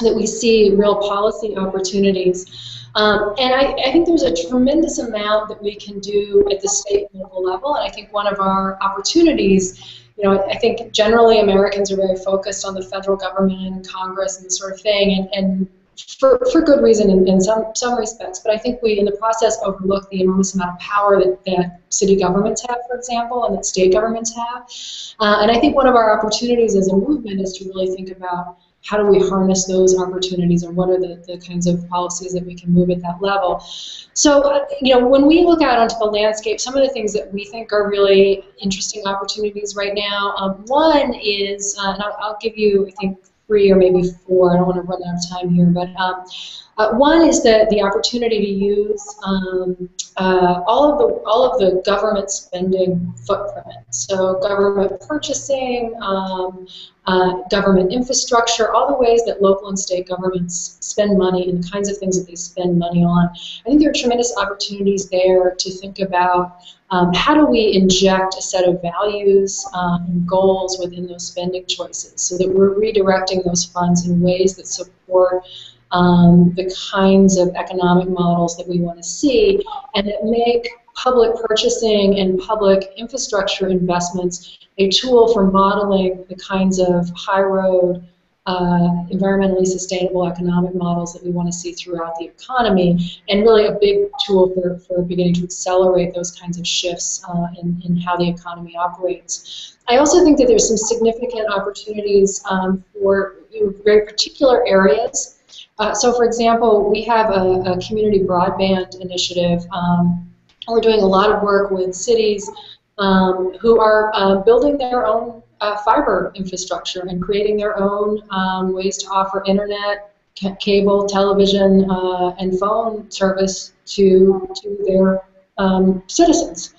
that we see real policy opportunities. Um, and I, I, think there's a tremendous amount that we can do at the state and local level. And I think one of our opportunities, you know, I think generally Americans are very focused on the federal government and Congress and this sort of thing. And, and for, for good reason in, in some, some respects, but I think we, in the process, overlook the enormous amount of power that, that city governments have, for example, and that state governments have. Uh, and I think one of our opportunities as a movement is to really think about how do we harness those opportunities and what are the, the kinds of policies that we can move at that level. So, you know, when we look out onto the landscape, some of the things that we think are really interesting opportunities right now, um, one is, uh, and I'll, I'll give you, I think, three or maybe four. I don't want to run out of time here, but um, uh, one is the the opportunity to use um, uh, all of the all of the government spending footprint. So government purchasing, um, uh, government infrastructure, all the ways that local and state governments spend money and the kinds of things that they spend money on. I think there are tremendous opportunities there to think about um, how do we inject a set of values um, and goals within those spending choices so that we're redirecting those funds in ways that support um, the kinds of economic models that we want to see and that make public purchasing and public infrastructure investments a tool for modeling the kinds of high road, uh, environmentally sustainable economic models that we want to see throughout the economy, and really a big tool for, for beginning to accelerate those kinds of shifts uh, in, in how the economy operates. I also think that there's some significant opportunities um, for you know, very particular areas. Uh, so, for example, we have a, a community broadband initiative. Um, we're doing a lot of work with cities um, who are uh, building their own uh, fiber infrastructure and creating their own um, ways to offer internet, cable, television, uh, and phone service to, to their um, citizens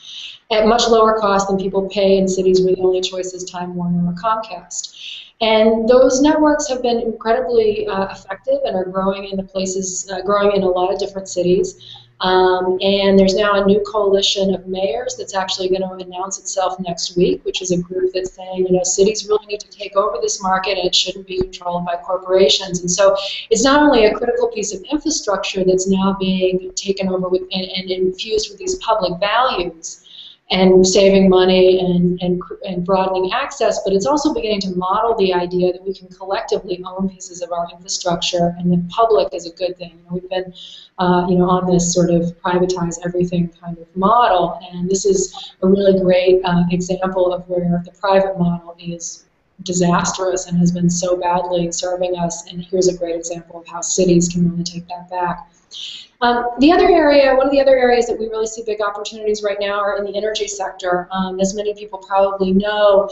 at much lower cost than people pay in cities where the only choice is Time Warner or Comcast. And those networks have been incredibly uh, effective and are growing in the places, uh, growing in a lot of different cities. Um, and there's now a new coalition of mayors that's actually going to announce itself next week, which is a group that's saying, you know, cities really need to take over this market and it shouldn't be controlled by corporations. And so it's not only a critical piece of infrastructure that's now being taken over with and, and infused with these public values, and saving money and, and, and broadening access, but it's also beginning to model the idea that we can collectively own pieces of our infrastructure and the public is a good thing. We've been uh, you know, on this sort of privatize everything kind of model, and this is a really great uh, example of where the private model is disastrous and has been so badly serving us, and here's a great example of how cities can really take that back. Um, the other area, one of the other areas that we really see big opportunities right now are in the energy sector. Um, as many people probably know,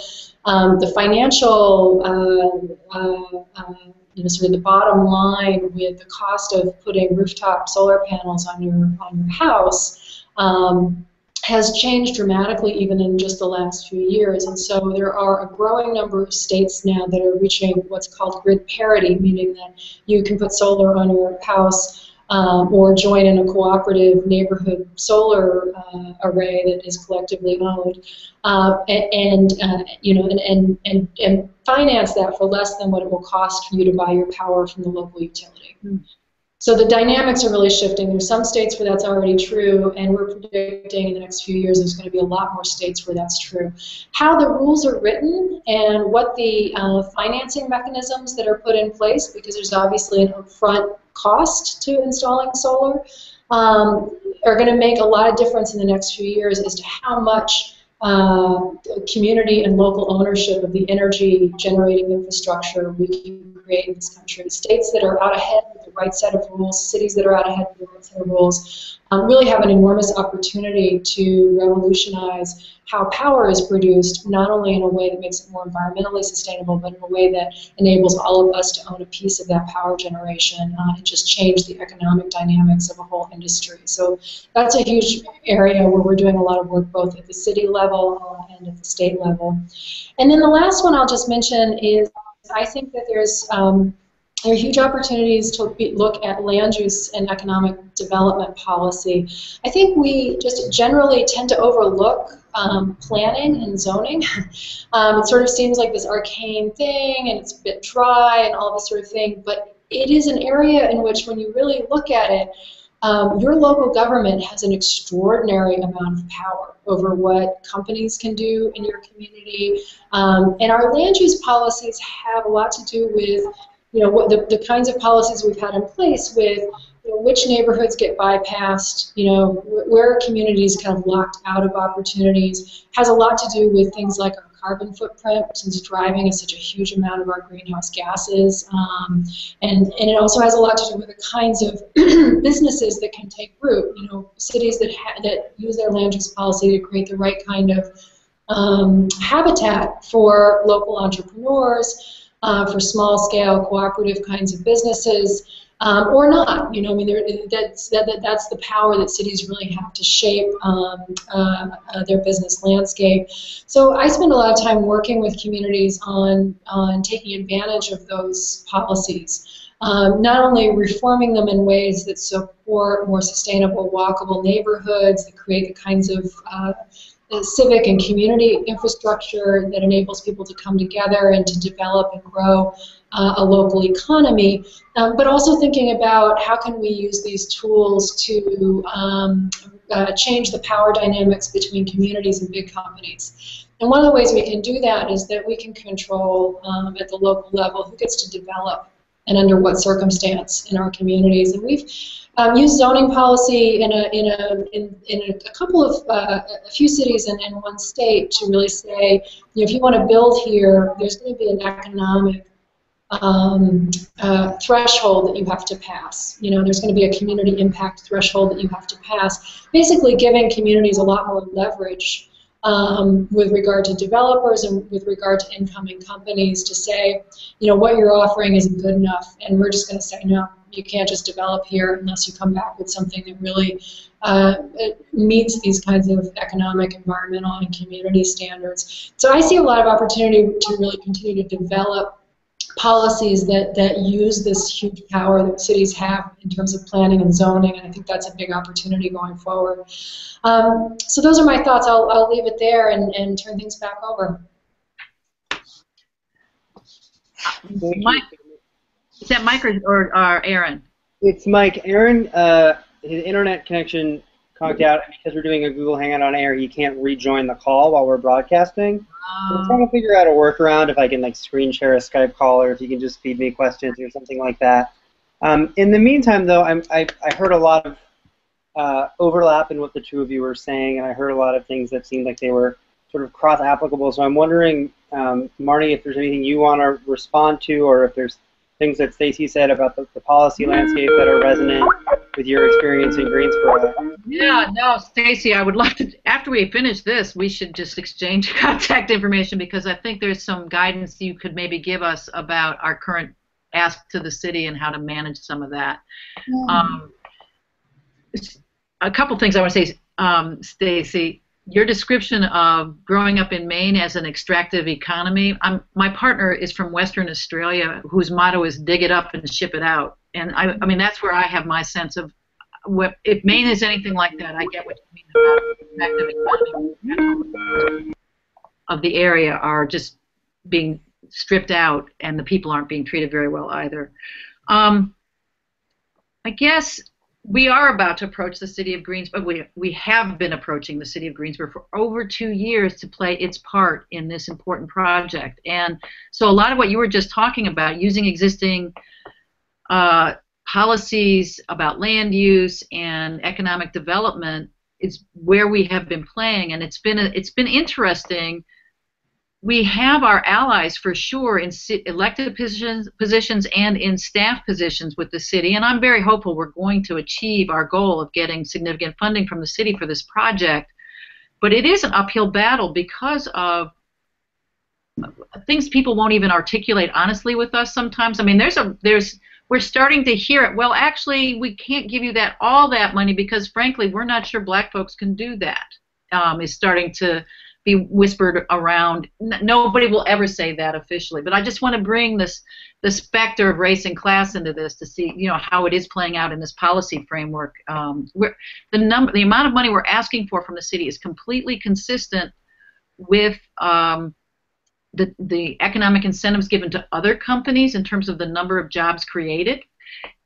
um, the financial, uh, uh, uh, you know, sort of the bottom line with the cost of putting rooftop solar panels on your on your house um, has changed dramatically even in just the last few years. And so there are a growing number of states now that are reaching what's called grid parity, meaning that you can put solar on your house um, or join in a cooperative neighborhood solar uh, array that is collectively owned, uh, and, and uh, you know, and, and, and, and finance that for less than what it will cost for you to buy your power from the local utility. Mm. So the dynamics are really shifting. There's some states where that's already true, and we're predicting in the next few years there's going to be a lot more states where that's true. How the rules are written and what the uh, financing mechanisms that are put in place, because there's obviously an upfront cost to installing solar, um, are going to make a lot of difference in the next few years as to how much uh, community and local ownership of the energy generating infrastructure we can create in this country. States that are out ahead right set of rules, cities that are out ahead with the right set of rules, um, really have an enormous opportunity to revolutionize how power is produced, not only in a way that makes it more environmentally sustainable, but in a way that enables all of us to own a piece of that power generation uh, and just change the economic dynamics of a whole industry. So that's a huge area where we're doing a lot of work both at the city level uh, and at the state level. And then the last one I'll just mention is I think that there's um, there are huge opportunities to be, look at land use and economic development policy. I think we just generally tend to overlook um, planning and zoning. um, it sort of seems like this arcane thing and it's a bit dry and all this sort of thing, but it is an area in which when you really look at it, um, your local government has an extraordinary amount of power over what companies can do in your community. Um, and our land use policies have a lot to do with you know, what the, the kinds of policies we've had in place with you know, which neighborhoods get bypassed, you know, where communities kind of locked out of opportunities, has a lot to do with things like our carbon footprint, since driving is such a huge amount of our greenhouse gases. Um, and, and it also has a lot to do with the kinds of businesses that can take root. You know, cities that, that use their land use policy to create the right kind of um, habitat for local entrepreneurs uh, for small scale cooperative kinds of businesses. Um, or not. You know, I mean, that's that, that's the power that cities really have to shape um, uh, uh, their business landscape. So I spend a lot of time working with communities on on taking advantage of those policies. Um, not only reforming them in ways that support more sustainable, walkable neighborhoods that create the kinds of uh, civic and community infrastructure that enables people to come together and to develop and grow uh, a local economy, um, but also thinking about how can we use these tools to um, uh, change the power dynamics between communities and big companies. And one of the ways we can do that is that we can control um, at the local level who gets to develop and under what circumstance in our communities. And we've um, used zoning policy in a in a in, in a, couple of uh, a few cities and in one state to really say, you know, if you want to build here, there's going to be an economic um, uh, threshold that you have to pass. You know, there's going to be a community impact threshold that you have to pass. Basically, giving communities a lot more leverage um, with regard to developers and with regard to incoming companies to say, you know, what you're offering isn't good enough, and we're just going to say no. You can't just develop here unless you come back with something that really uh, meets these kinds of economic, environmental, and community standards. So I see a lot of opportunity to really continue to develop policies that, that use this huge power that cities have in terms of planning and zoning, and I think that's a big opportunity going forward. Um, so those are my thoughts. I'll, I'll leave it there and, and turn things back over. Mike, is that Mike or, or, or Aaron? It's Mike. Aaron, uh, his internet connection conked out because we're doing a Google Hangout on air. He can't rejoin the call while we're broadcasting. Um, I'm trying to figure out a workaround if I can like screen share a Skype call or if you can just feed me questions or something like that. Um, in the meantime, though, I'm, I, I heard a lot of uh, overlap in what the two of you were saying, and I heard a lot of things that seemed like they were sort of cross-applicable. So I'm wondering, um, Marnie, if there's anything you want to respond to, or if there's things that Stacy said about the, the policy landscape that are resonant with your experience in Greensboro. Yeah, no, Stacy, I would love to. After we finish this, we should just exchange contact information because I think there's some guidance you could maybe give us about our current ask to the city and how to manage some of that. Mm. Um, a couple things I want to say, um, Stacy. Your description of growing up in Maine as an extractive economy. I'm, my partner is from Western Australia, whose motto is "dig it up and ship it out." And I, I mean, that's where I have my sense of what if Maine is anything like that. I get what you mean about extractive economy of the area are just being stripped out, and the people aren't being treated very well either. Um, I guess we are about to approach the city of Greensboro. We, we have been approaching the city of Greensboro for over two years to play its part in this important project. And so a lot of what you were just talking about, using existing uh, policies about land use and economic development, is where we have been playing. And it's been a, it's been interesting we have our allies for sure in elected positions, positions and in staff positions with the city, and I'm very hopeful we're going to achieve our goal of getting significant funding from the city for this project. But it is an uphill battle because of things people won't even articulate honestly with us sometimes. I mean, there's a there's we're starting to hear it. Well, actually, we can't give you that all that money because frankly, we're not sure black folks can do that. Um, is starting to be whispered around. N- nobody will ever say that officially, but I just want to bring this the specter of race and class into this to see you know how it is playing out in this policy framework. Um, the number, the amount of money we're asking for from the city is completely consistent with um, the the economic incentives given to other companies in terms of the number of jobs created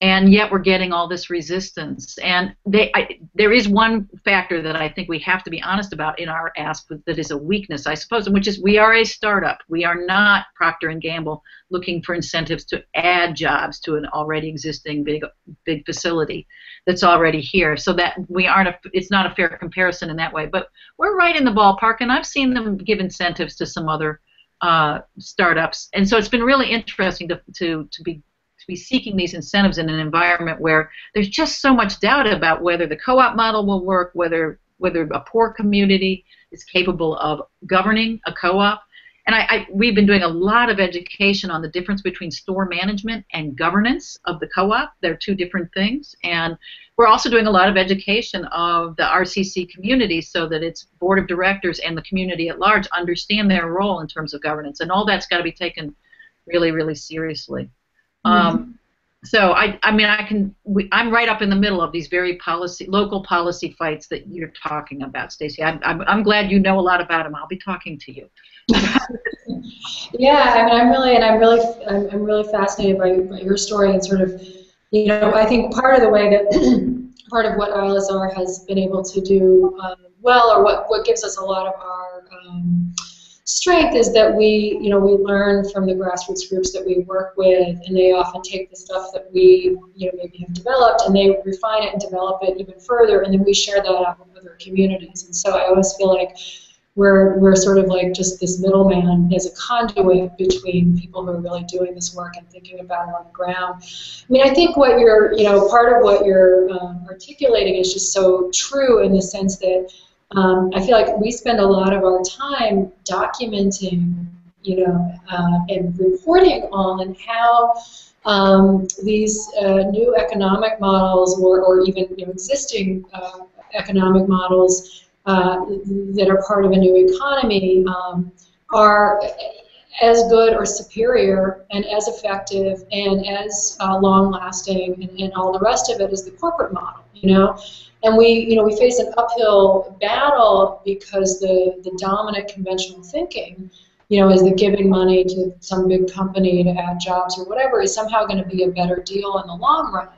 and yet we're getting all this resistance. And they, I, there is one factor that I think we have to be honest about in our ask that is a weakness, I suppose, which is we are a startup. We are not Procter and Gamble looking for incentives to add jobs to an already existing big, big facility that's already here. So that we aren't a, it's not a fair comparison in that way. But we're right in the ballpark, and I've seen them give incentives to some other uh, startups, and so it's been really interesting to to to be be seeking these incentives in an environment where there's just so much doubt about whether the co-op model will work, whether whether a poor community is capable of governing a co-op. And I, I, we've been doing a lot of education on the difference between store management and governance of the co-op. They're two different things. And we're also doing a lot of education of the RCC community so that its board of directors and the community at large understand their role in terms of governance. And all that's got to be taken really, really seriously. Um, so I, I mean, I can. We, I'm right up in the middle of these very policy, local policy fights that you're talking about, Stacy. I'm, I'm, I'm glad you know a lot about them. I'll be talking to you. yeah, I mean, I'm really, and I'm really, I'm, I'm really fascinated by, by your story and sort of, you know, I think part of the way that, part of what ILSR has been able to do um, well, or what, what gives us a lot of our um, strength is that we, you know, we learn from the grassroots groups that we work with, and they often take the stuff that we, you know, maybe have developed, and they refine it and develop it even further, and then we share that out with other communities. And so I always feel like we're we're sort of like just this middleman as a conduit between people who are really doing this work and thinking about it on the ground. I mean, I think what you're, you know, part of what you're um, articulating is just so true in the sense that um, I feel like we spend a lot of our time documenting, you know, uh, and reporting on how um, these uh, new economic models or, or even you know, existing uh, economic models uh, that are part of a new economy um, are as good or superior and as effective and as uh, long lasting and, and all the rest of it as the corporate model, you know. And we, you know, we face an uphill battle because the, the dominant conventional thinking, you know, is that giving money to some big company to add jobs or whatever is somehow going to be a better deal in the long run.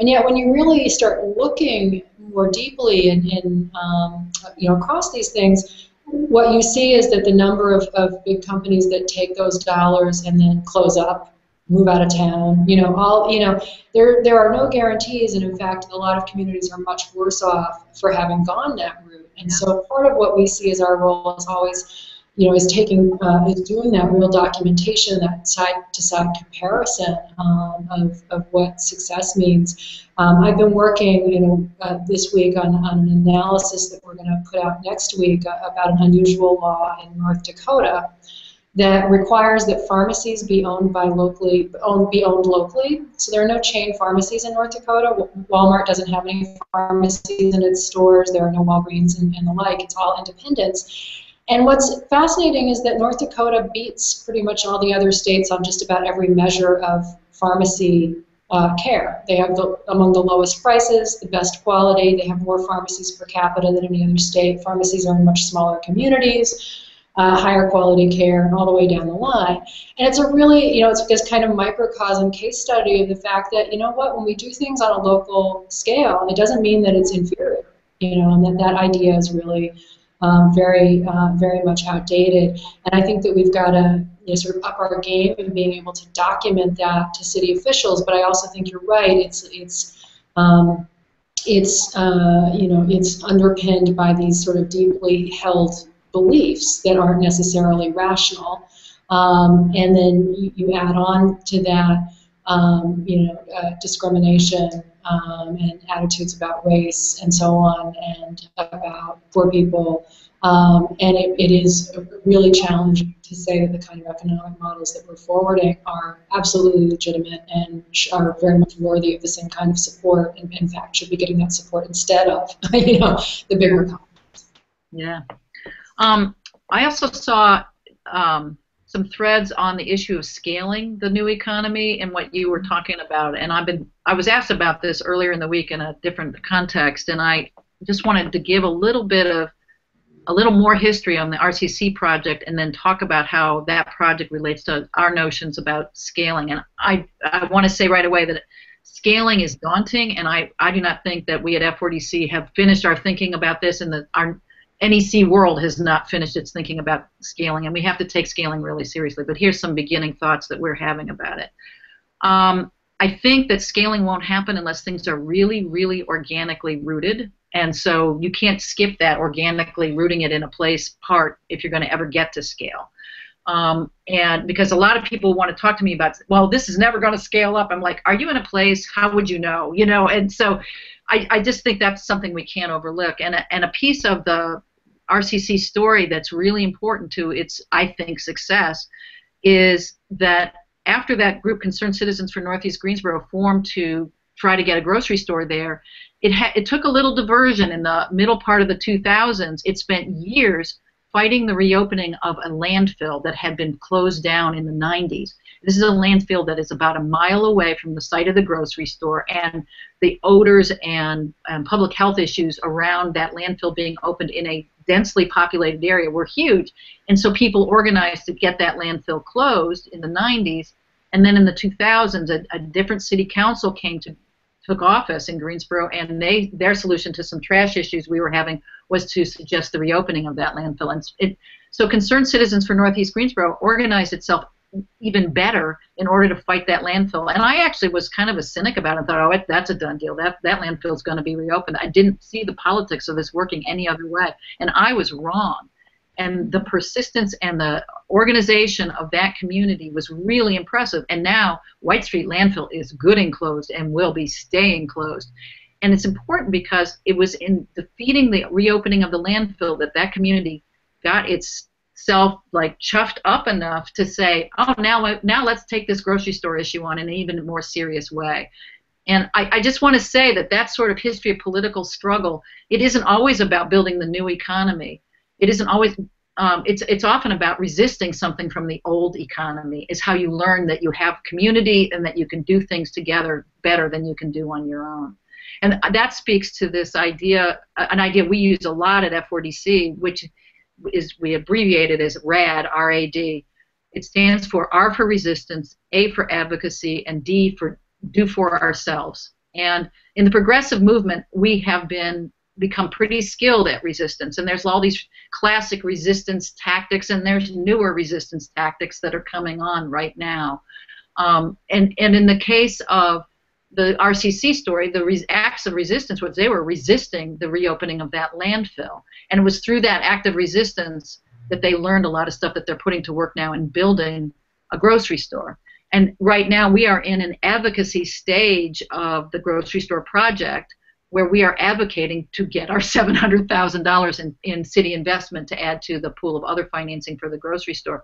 And yet, when you really start looking more deeply in, in um, you know, across these things, what you see is that the number of, of big companies that take those dollars and then close up move out of town. You know, all you know, there there are no guarantees, and in fact, a lot of communities are much worse off for having gone that route. And yeah. so, part of what we see as our role is always, you know, is taking uh, is doing that real documentation, that side to side comparison um, of of what success means. Um, I've been working, you know, uh, this week on, on an analysis that we're going to put out next week about an unusual law in North Dakota that requires that pharmacies be owned by locally be owned locally. So there are no chain pharmacies in North Dakota. Walmart doesn't have any pharmacies in its stores. There are no Walgreens and, and the like. It's all independents. And what's fascinating is that North Dakota beats pretty much all the other states on just about every measure of pharmacy uh, care. They have the, among the lowest prices, the best quality. They have more pharmacies per capita than any other state. Pharmacies are in much smaller communities uh, higher quality care, and all the way down the line. And it's a really, you know, it's this kind of microcosm case study of the fact that, you know what, when we do things on a local scale, it doesn't mean that it's inferior, you know, and that that idea is really um, very, uh, very much outdated. And I think that we've got to you know, sort of up our game in being able to document that to city officials. But I also think you're right. It's, it's, um, it's, uh, you know, it's underpinned by these sort of deeply held beliefs that aren't necessarily rational. Um, and then you, you, add on to that, um, you know, uh, discrimination um, and attitudes about race and so on, and about poor people. Um, and it, it is really challenging to say that the kind of economic models that we're forwarding are absolutely legitimate and are very much worthy of the same kind of support, and in fact should be getting that support instead of, you know, the bigger. Yeah. Um, I also saw um, some threads on the issue of scaling the new economy and what you were talking about. And I've been I was asked about this earlier in the week in a different context, and I just wanted to give a little bit of a little more history on the RCC project and then talk about how that project relates to our notions about scaling. And I, I want to say right away that scaling is daunting, and I, I do not think that we at F4DC have finished our thinking about this, and that our NEC world has not finished its thinking about scaling, and we have to take scaling really seriously. But here's some beginning thoughts that we're having about it. Um, I think that scaling won't happen unless things are really, really organically rooted and so you can't skip that organically rooting it in a place part if you're going to ever get to scale. Um, and because a lot of people want to talk to me about, well, this is never going to scale up. I'm like, are you in a place? How would you know? You know, and so I, I just think that's something we can't overlook. And a, and a piece of the RCC story that's really important to its, I think, success is that after that group, Concerned Citizens for Northeast Greensboro, formed to try to get a grocery store there, it, ha- it took a little diversion in the middle part of the 2000s. It spent years fighting the reopening of a landfill that had been closed down in the 90s. This is a landfill that is about a mile away from the site of the grocery store, and the odors and, and public health issues around that landfill being opened in a densely populated area were huge. And so people organized to get that landfill closed in the 90s. And then in the 2000s, a, a different city council came to took office in Greensboro, and they their solution to some trash issues we were having was to suggest the reopening of that landfill. And it, so, Concerned Citizens for Northeast Greensboro organized itself even better in order to fight that landfill. And I actually was kind of a cynic about it. And thought, oh, that's a done deal. That that landfill is going to be reopened. I didn't see the politics of this working any other way, and I was wrong and the persistence and the organization of that community was really impressive. And now White Street Landfill is good and closed and will be staying closed. And it's important because it was in defeating the reopening of the landfill that that community got itself like chuffed up enough to say, oh, now now let's take this grocery store issue on in an even more serious way. And I, I just want to say that that sort of history of political struggle, it isn't always about building the new economy it isn't always um, it's it's often about resisting something from the old economy is how you learn that you have community and that you can do things together better than you can do on your own and that speaks to this idea an idea we use a lot at F4DC, which is we abbreviate it as RAD R-A-D it stands for R for resistance A for advocacy and D for do for ourselves and in the progressive movement we have been become pretty skilled at resistance. And there's all these classic resistance tactics, and there's newer resistance tactics that are coming on right now. Um, and, and in the case of the RCC story, the acts of resistance was they were resisting the reopening of that landfill. And it was through that act of resistance that they learned a lot of stuff that they're putting to work now in building a grocery store. And right now we are in an advocacy stage of the grocery store project where we are advocating to get our $700,000 in, in city investment to add to the pool of other financing for the grocery store.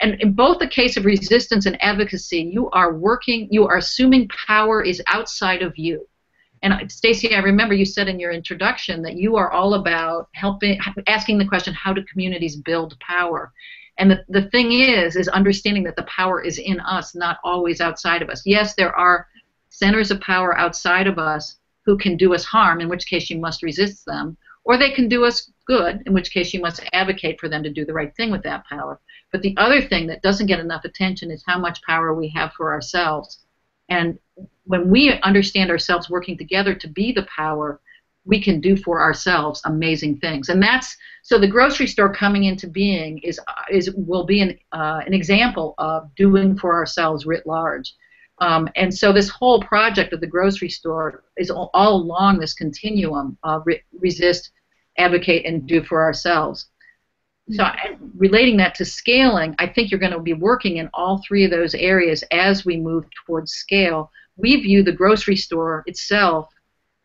And in both the case of resistance and advocacy, you are working, you are assuming power is outside of you. And uh, Stacy, I remember you said in your introduction that you are all about helping, asking the question, how do communities build power? And the, the thing is, is understanding that the power is in us, not always outside of us. Yes, there are centers of power outside of us, who can do us harm, in which case you must resist them, or they can do us good, in which case you must advocate for them to do the right thing with that power. But the other thing that doesn't get enough attention is how much power we have for ourselves. And when we understand ourselves working together to be the power, we can do for ourselves amazing things. And that's so the grocery store coming into being is is will be an uh, an example of doing for ourselves writ large. Um, and so this whole project of the grocery store is all, all along this continuum of re- resist, advocate, and do for ourselves. So mm-hmm. I, relating that to scaling, I think you're going to be working in all three of those areas as we move towards scale. We view the grocery store itself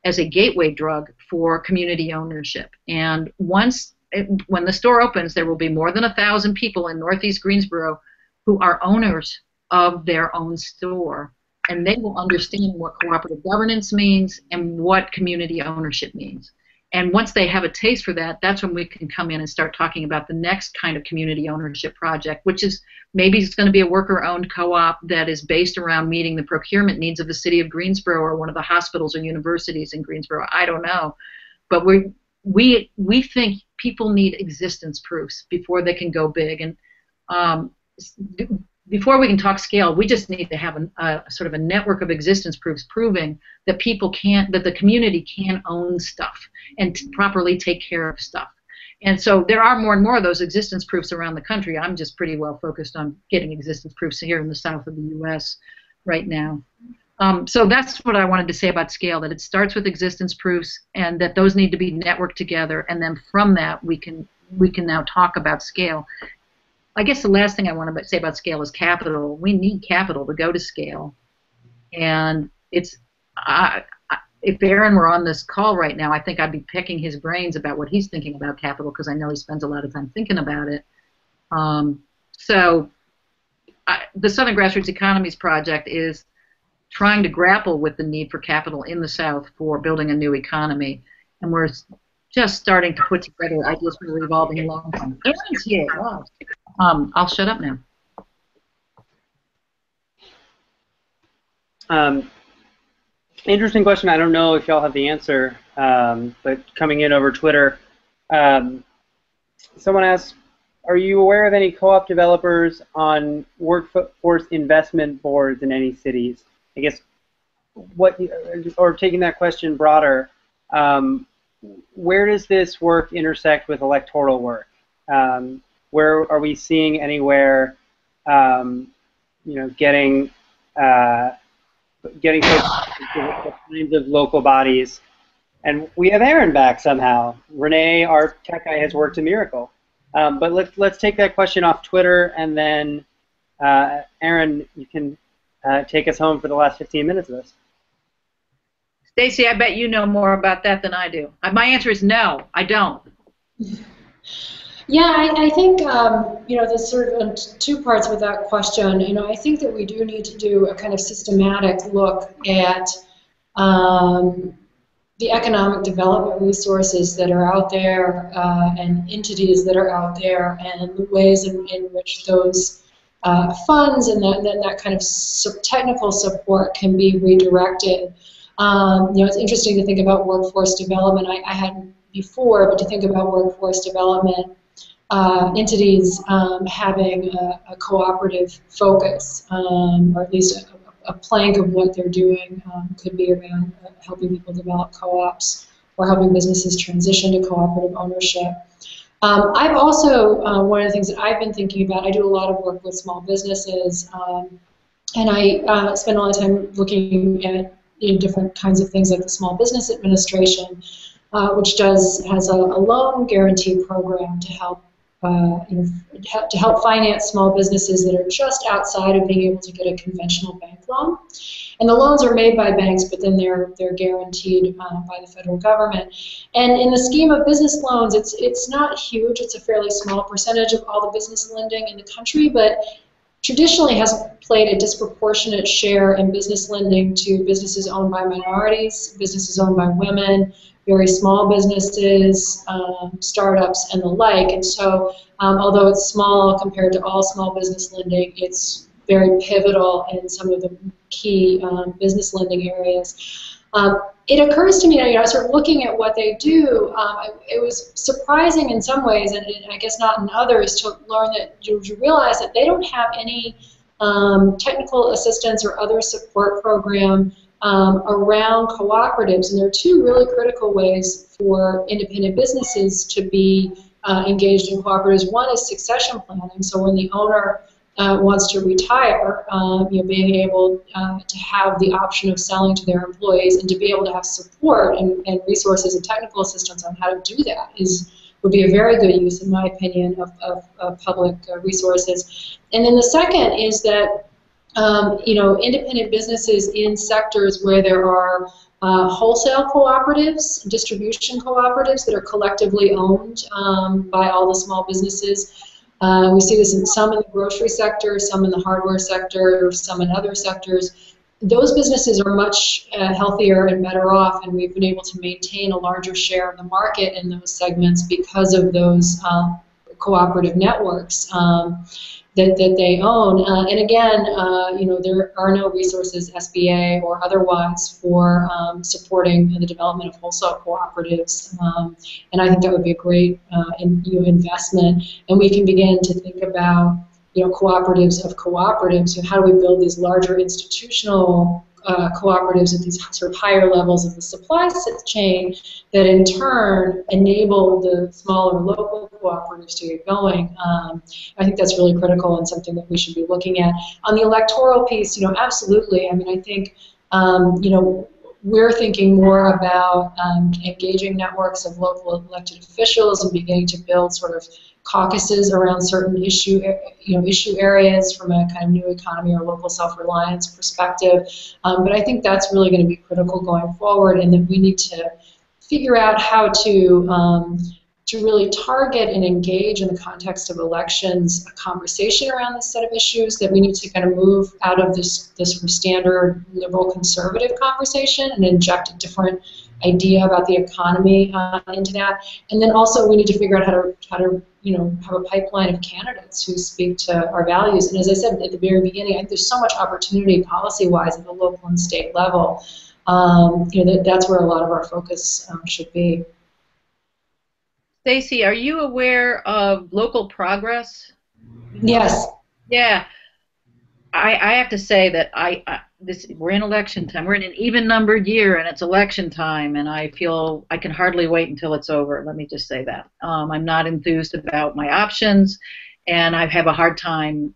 as a gateway drug for community ownership. And once it, when the store opens, there will be more than a thousand people in Northeast Greensboro who are owners of their own store, and they will understand what cooperative governance means and what community ownership means. And once they have a taste for that, that's when we can come in and start talking about the next kind of community ownership project, which is maybe it's going to be a worker owned co op that is based around meeting the procurement needs of the city of Greensboro or one of the hospitals or universities in Greensboro. I don't know. But we, we, we think people need existence proofs before they can go big. And um, before we can talk scale, we just need to have a, a, sort of a network of existence proofs proving that people can't, that the community can own stuff and properly take care of stuff. And so there are more and more of those existence proofs around the country. I'm just pretty well focused on getting existence proofs here in the south of the U.S. right now. Um, so that's what I wanted to say about scale. That it starts with existence proofs, and that those need to be networked together, and then from that we can we can now talk about scale. I guess the last thing I want to say about scale is capital. We need capital to go to scale, and it's I, I, if Aaron were on this call right now, I think I'd be picking his brains about what he's thinking about capital because I know he spends a lot of time thinking about it. Um, so, I, the Southern Grassroots Economies Project is trying to grapple with the need for capital in the South for building a new economy, and we're just starting to put together ideas for revolving loan fund. Aaron's here. Um, I'll shut up now. Um, interesting question. I don't know if y'all have the answer, um, but coming in over Twitter, um, someone asked, "Are you aware of any co-op developers on workforce investment boards in any cities?" I guess what, or taking that question broader, um, where does this work intersect with electoral work? Um, where are we seeing anywhere, um, you know, getting uh, getting kinds of local bodies? And we have Aaron back somehow. Renee, our tech guy, has worked a miracle. Um, but let's let's take that question off Twitter, and then uh, Aaron, you can uh, take us home for the last 15 minutes of this. Stacy, I bet you know more about that than I do. My answer is no, I don't. Yeah, I, I think um, you know there's sort of two parts with that question. You know, I think that we do need to do a kind of systematic look at um, the economic development resources that are out there uh, and entities that are out there and the ways in, in which those uh, funds and that, that, that kind of technical support can be redirected. Um, you know, it's interesting to think about workforce development. I, I hadn't before, but to think about workforce development uh, entities um, having a, a, cooperative focus, um, or at least a, a, plank of what they're doing um, could be around uh, helping people develop co-ops or helping businesses transition to cooperative ownership. Um, I've also, uh, one of the things that I've been thinking about, I do a lot of work with small businesses, um, and I uh, spend a lot of time looking at you know, different kinds of things like the Small Business Administration, uh, which does has a, a, loan guarantee program to help uh, to help finance small businesses that are just outside of being able to get a conventional bank loan. And the loans are made by banks, but then they're they're guaranteed uh, by the federal government. And in the scheme of business loans, it's it's not huge. It's a fairly small percentage of all the business lending in the country, but traditionally has played a disproportionate share in business lending to businesses owned by minorities, businesses owned by women, very small businesses, um, startups, and the like. And so, um, although it's small compared to all small business lending, it's very pivotal in some of the key um, business lending areas. Um, it occurs to me, you know, sort of looking at what they do, um, it, was surprising in some ways, and, I guess not in others, to learn that you realize that they don't have any um, technical assistance or other support program um, around cooperatives, and there are two really critical ways for independent businesses to be uh, engaged in cooperatives. One is succession planning, so when the owner uh, wants to retire, um, you know, being able uh, to have the option of selling to their employees and to be able to have support and, and resources and technical assistance on how to do that is would be a very good use, in my opinion, of, of, of public uh, resources. And then the second is that um, you know, independent businesses in sectors where there are uh, wholesale cooperatives, distribution cooperatives that are collectively owned um, by all the small businesses. Uh, we see this in some in the grocery sector, some in the hardware sector, some in other sectors. Those businesses are much uh, healthier and better off, and we've been able to maintain a larger share of the market in those segments because of those uh, cooperative networks. Um, that, that they own. Uh, and again, uh, you know, there are no resources, SBA or otherwise, for um, supporting the development of wholesale cooperatives. Um, and I think that would be a great uh, in, you know, investment. And we can begin to think about you know, cooperatives of cooperatives. So how do we build these larger institutional uh, cooperatives at these sort of higher levels of the supply chain that in turn enable the smaller local cooperatives to get going. Um, I think that's really critical and something that we should be looking at. On the electoral piece, you know, absolutely. I mean, I think, um, you know, we're thinking more about um, engaging networks of local elected officials and beginning to build sort of caucuses around certain issue, you know, issue areas from a kind of new economy or local self-reliance perspective. Um, but I think that's really going to be critical going forward, and that we need to figure out how to um, to really target and engage in the context of elections a conversation around this set of issues that we need to kind of move out of this this standard liberal conservative conversation and inject a different idea about the economy uh, into that. And then also we need to figure out how to how to you know have a pipeline of candidates who speak to our values. And as I said at the very beginning, I think there's so much opportunity policy-wise at the local and state level. Um, you know that, that's where a lot of our focus um, should be. Stacy, are you aware of local progress? Yes. Yeah. I, I have to say that I, I this we're in election time. We're in an even numbered year, and it's election time, and I feel I can hardly wait until it's over. Let me just say that. Um, I'm not enthused about my options, and I have a hard time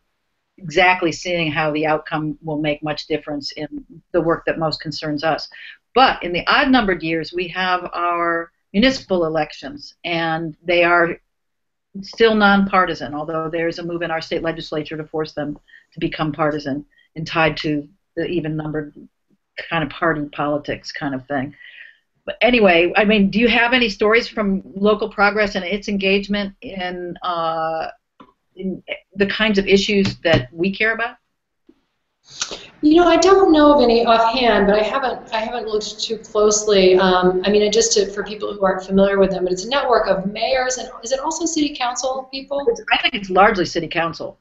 exactly seeing how the outcome will make much difference in the work that most concerns us. But in the odd numbered years, we have our municipal elections, and they are still nonpartisan, although there's a move in our state legislature to force them to become partisan and tied to the even numbered kind of party politics kind of thing. But anyway, I mean, do you have any stories from local progress and its engagement in, uh, in the kinds of issues that we care about? You know, I don't know of any offhand, but I haven't I haven't looked too closely. Um, I mean, just to, for people who aren't familiar with them, but it's a network of mayors and is it also city council people? I think it's largely city council.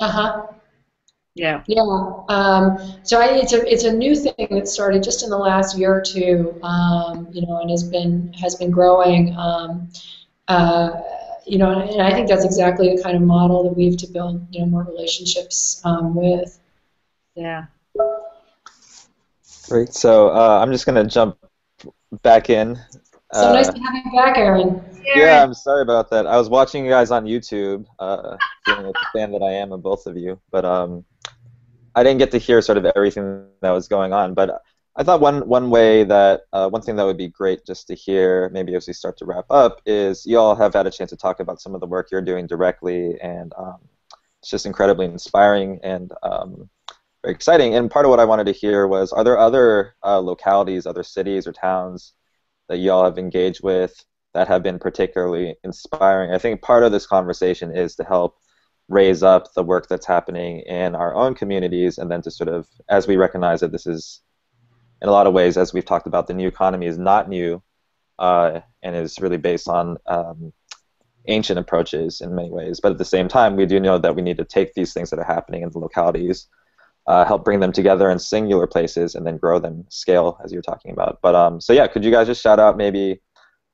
Uh huh. Yeah. Yeah. Um, so I, it's a it's a new thing that started just in the last year or two, um, you know, and has been has been growing. Um, uh, you know, and I think that's exactly the kind of model that we have to build, you know, more relationships um, with. Yeah. Great. So uh, I'm just going to jump back in. So uh, nice to have you back, Aaron. Yeah, I'm sorry about that. I was watching you guys on YouTube, uh, being the fan that I am of both of you, but um, I didn't get to hear sort of everything that was going on. But I thought one one way that uh, one thing that would be great just to hear, maybe as we start to wrap up, is you all have had a chance to talk about some of the work you're doing directly, and um, it's just incredibly inspiring and um, very exciting. And part of what I wanted to hear was, are there other uh, localities, other cities or towns that you all have engaged with that have been particularly inspiring? I think part of this conversation is to help raise up the work that's happening in our own communities, and then to sort of, as we recognize that this is, in a lot of ways, as we've talked about, the new economy is not new, uh, and is really based on um, ancient approaches in many ways. But at the same time, we do know that we need to take these things that are happening in the localities uh, help bring them together in singular places and then grow them scale as you're talking about but um, so yeah could you guys just shout out maybe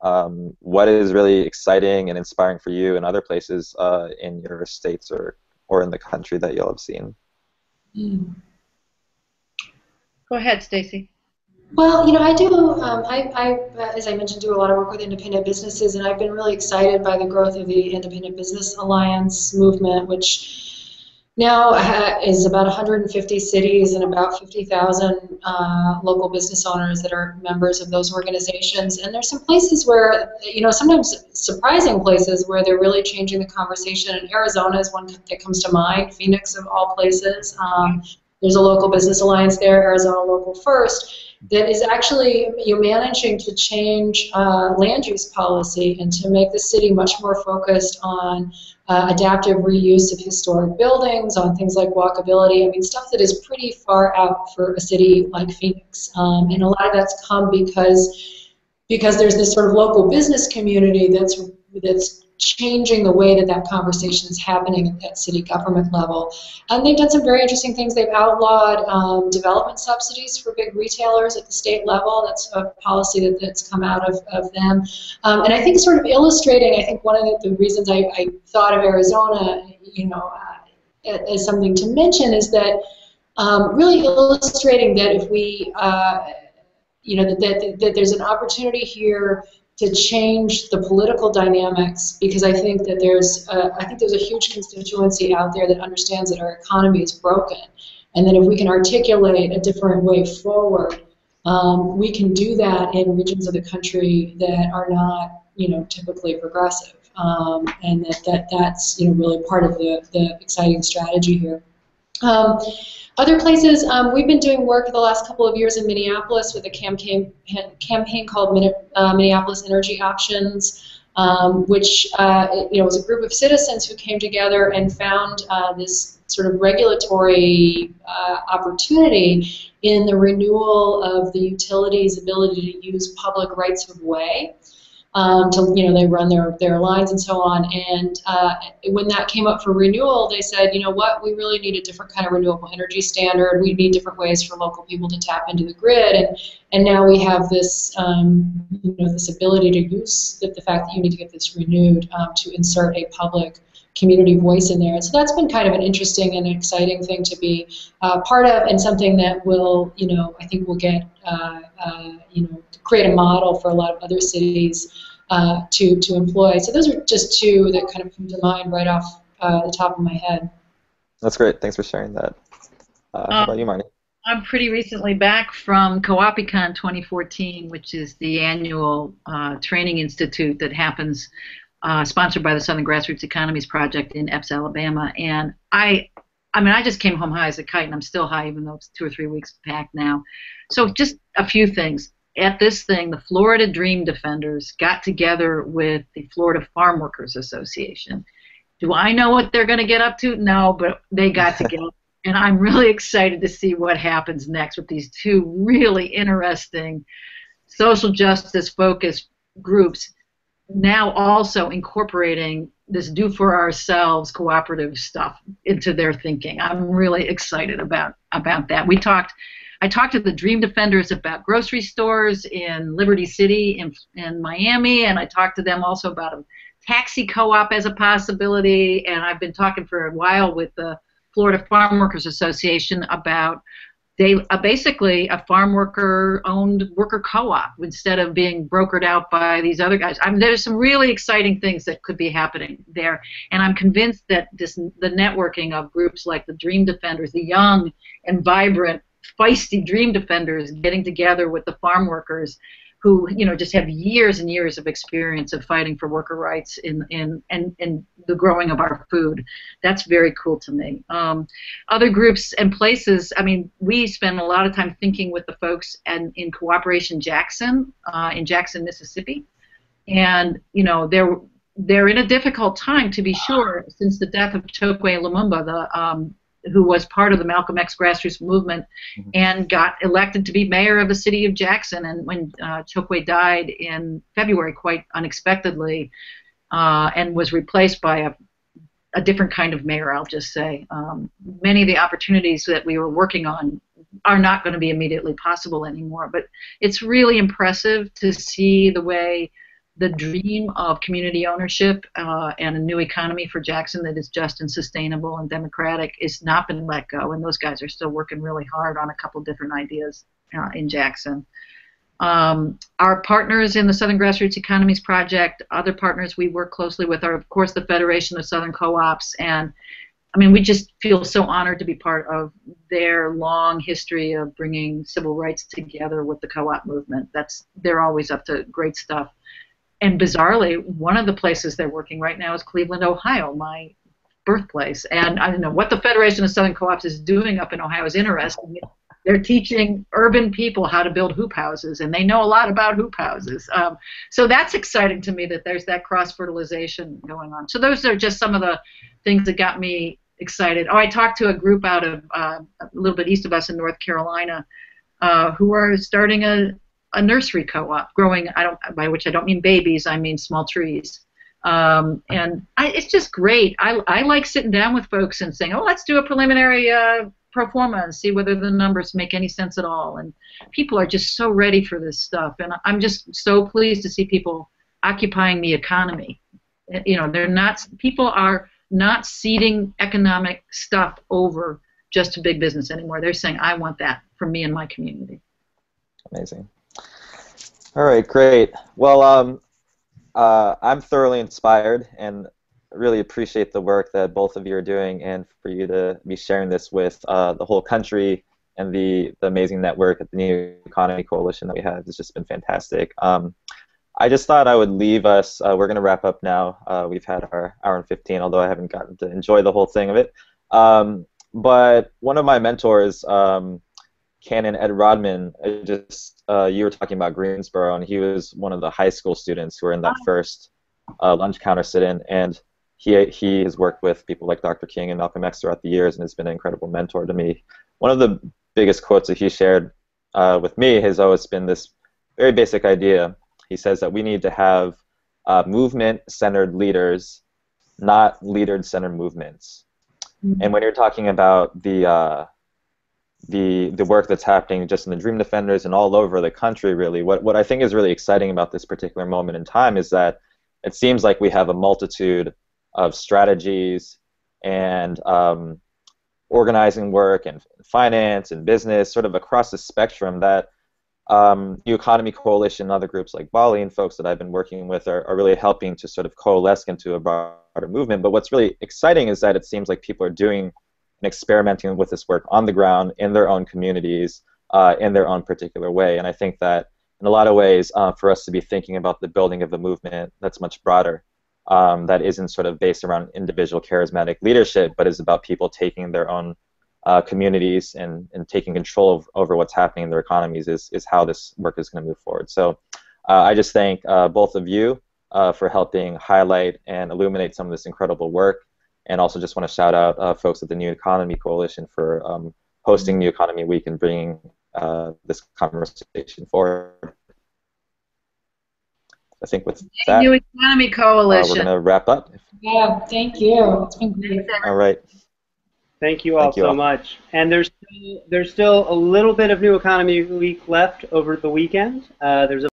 um, what is really exciting and inspiring for you in other places uh, in your states or or in the country that you'll have seen Mm. Go ahead, Stacy. Well, you know, I do. Um, I, I, uh, as I mentioned, do a lot of work with independent businesses, and I've been really excited by the growth of the Independent Business Alliance movement, which now ha- is about 150 cities and about 50,000 uh, local business owners that are members of those organizations. And there's some places where, you know, sometimes surprising places where they're really changing the conversation. And Arizona is one that comes to mind, Phoenix of all places. Um, there's a local business alliance there, Arizona Local First that is actually you're managing to change uh, land use policy and to make the city much more focused on uh, adaptive reuse of historic buildings, on things like walkability. I mean, stuff that is pretty far out for a city like Phoenix. Um, and a lot of that's come because because there's this sort of local business community that's that's changing the way that that conversation is happening at that city government level. And they've done some very interesting things. They've outlawed um, development subsidies for big retailers at the state level. That's a policy that, that's come out of, of them. Um, and I think sort of illustrating, I think one of the, the reasons I, I, thought of Arizona, you know, uh, as something to mention is that um, really illustrating that if we, uh, you know, that, that, that there's an opportunity here to change the political dynamics because I think that there's a, I think there's a huge constituency out there that understands that our economy is broken, and that if we can articulate a different way forward, um, we can do that in regions of the country that are not you know typically progressive, um, and that, that that's you know really part of the the exciting strategy here. Um, other places, um, we've been doing work the last couple of years in Minneapolis with a campaign campaign called uh, Minneapolis Energy Options, um, which uh, you know was a group of citizens who came together and found uh, this sort of regulatory uh, opportunity in the renewal of the utility's ability to use public rights of way um, to you know they run their their lines and so on. And uh, when that came up for renewal, they said, you know what, we really need a different kind of renewable energy standard. We need different ways for local people to tap into the grid. And and now we have this um, you know this ability to use the, the, fact that you need to get this renewed um, to insert a public community voice in there. And so that's been kind of an interesting and exciting thing to be uh, part of, and something that will, you know, I think will get, uh, uh, you know, create a model for a lot of other cities uh, to to employ. So those are just two that kind of come to mind right off uh, the top of my head. That's great. Thanks for sharing that. Uh, how about you, Marnie? I'm pretty recently back from CoAPICon 2014, which is the annual training institute that happens uh, sponsored by the Southern Grassroots Economies Project in Epes, Alabama. And I, I mean, I just came home high as a kite, and I'm still high, even though it's two or three weeks back now. So just a few things. At this thing, the Florida Dream Defenders got together with the Florida Farm Workers Association. Do I know what they're going to get up to? No, but they got together. and I'm really excited to see what happens next with these two really interesting social justice focused groups now also incorporating this do for ourselves cooperative stuff into their thinking. I'm really excited about about that. We talked I talked to the Dream Defenders about grocery stores in Liberty City in, in Miami, and I talked to them also about a taxi co-op as a possibility. And I've been talking for a while with the Florida Farm Workers Association about they uh, basically a farm worker owned worker co-op instead of being brokered out by these other guys. I mean, there's some really exciting things that could be happening there, and I'm convinced that this the networking of groups like the Dream Defenders, the young and vibrant, feisty Dream Defenders, getting together with the farm workers who you know just have years and years of experience of fighting for worker rights in in and in, the growing of our food. That's very cool to me. Um, other groups and places. I mean, we spend a lot of time thinking with the folks and in cooperation Jackson uh, in Jackson, Mississippi, and you know they're they're in a difficult time to be sure since the death of Chokwe Lumumba, the um, who was part of the Malcolm X grassroots movement mm-hmm. and got elected to be mayor of the city of Jackson. And when uh, Chokwe died in February, quite unexpectedly, uh, and was replaced by a, a different kind of mayor, I'll just say. Um, many of the opportunities that we were working on are not going to be immediately possible anymore. But it's really impressive to see the way the dream of community ownership uh, and a new economy for Jackson that is just and sustainable and democratic is not been let go, and those guys are still working really hard on a couple different ideas uh, in Jackson. Um, our partners in the Southern Grassroots Economies Project, other partners we work closely with are, of course, the Federation of Southern Co-ops and I mean, we just feel so honored to be part of their long history of bringing civil rights together with the co-op movement. That's they're always up to great stuff. And bizarrely, one of the places they're working right now is Cleveland, Ohio, my birthplace. And I don't know what the Federation of Southern Co-ops is doing up in Ohio is interesting. They're teaching urban people how to build hoop houses, and they know a lot about hoop houses. Um, so that's exciting to me that there's that cross fertilization going on. So those are just some of the things that got me excited. Oh, I talked to a group out of uh, a little bit east of us in North Carolina uh, who are starting a, a nursery co-op, growing. I don't by which I don't mean babies, I mean small trees. Um, and I, it's just great. I, I like sitting down with folks and saying, oh, let's do a preliminary uh, pro forma and see whether the numbers make any sense at all. And people are just so ready for this stuff. And I'm just so pleased to see people occupying the economy. You know, they're not, people are not ceding economic stuff over just to big business anymore. They're saying, I want that for me and my community. Amazing. All right, great. Well, um, uh, I'm thoroughly inspired and really appreciate the work that both of you are doing and for you to be sharing this with uh, the whole country and the, the amazing network at the New Economy Coalition that we have has just been fantastic. Um, I just thought I would leave us, uh, we're going to wrap up now. Uh, we've had our hour and 15, although I haven't gotten to enjoy the whole thing of it. Um, but one of my mentors, um, Canon Ed Rodman, just uh, you were talking about Greensboro, and he was one of the high school students who were in that first uh, lunch counter sit-in, and he he has worked with people like Dr. King and Malcolm X throughout the years, and has been an incredible mentor to me. One of the biggest quotes that he shared uh, with me has always been this very basic idea. He says that we need to have uh, movement-centered leaders, not leader-centered movements. Mm-hmm. And when you're talking about the uh, the the work that's happening just in the Dream Defenders and all over the country, really, what what I think is really exciting about this particular moment in time is that it seems like we have a multitude of strategies and um, organizing work and finance and business, sort of across the spectrum that um, New Economy Coalition and other groups like BALLE and folks that I've been working with are, are really helping to sort of coalesce into a broader movement. But what's really exciting is that it seems like people are doing and experimenting with this work on the ground in their own communities uh, in their own particular way. And I think that in a lot of ways, uh, for us to be thinking about the building of a movement that's much broader um, that isn't sort of based around individual charismatic leadership, but is about people taking their own uh, communities and, and taking control of, over what's happening in their economies is, is how this work is going to move forward. So uh, I just thank uh, both of you uh, for helping highlight and illuminate some of this incredible work. And also just want to shout out uh, folks at the New Economy Coalition for um, hosting New Economy Week and bringing uh, this conversation forward. I think with that, New Economy Coalition. Uh, we're going to wrap up. Yeah, thank you. It's been great. All right. Thank you all Thank you so all. much. And there's there's still a little bit of New Economy Week left over the weekend. Uh, there's a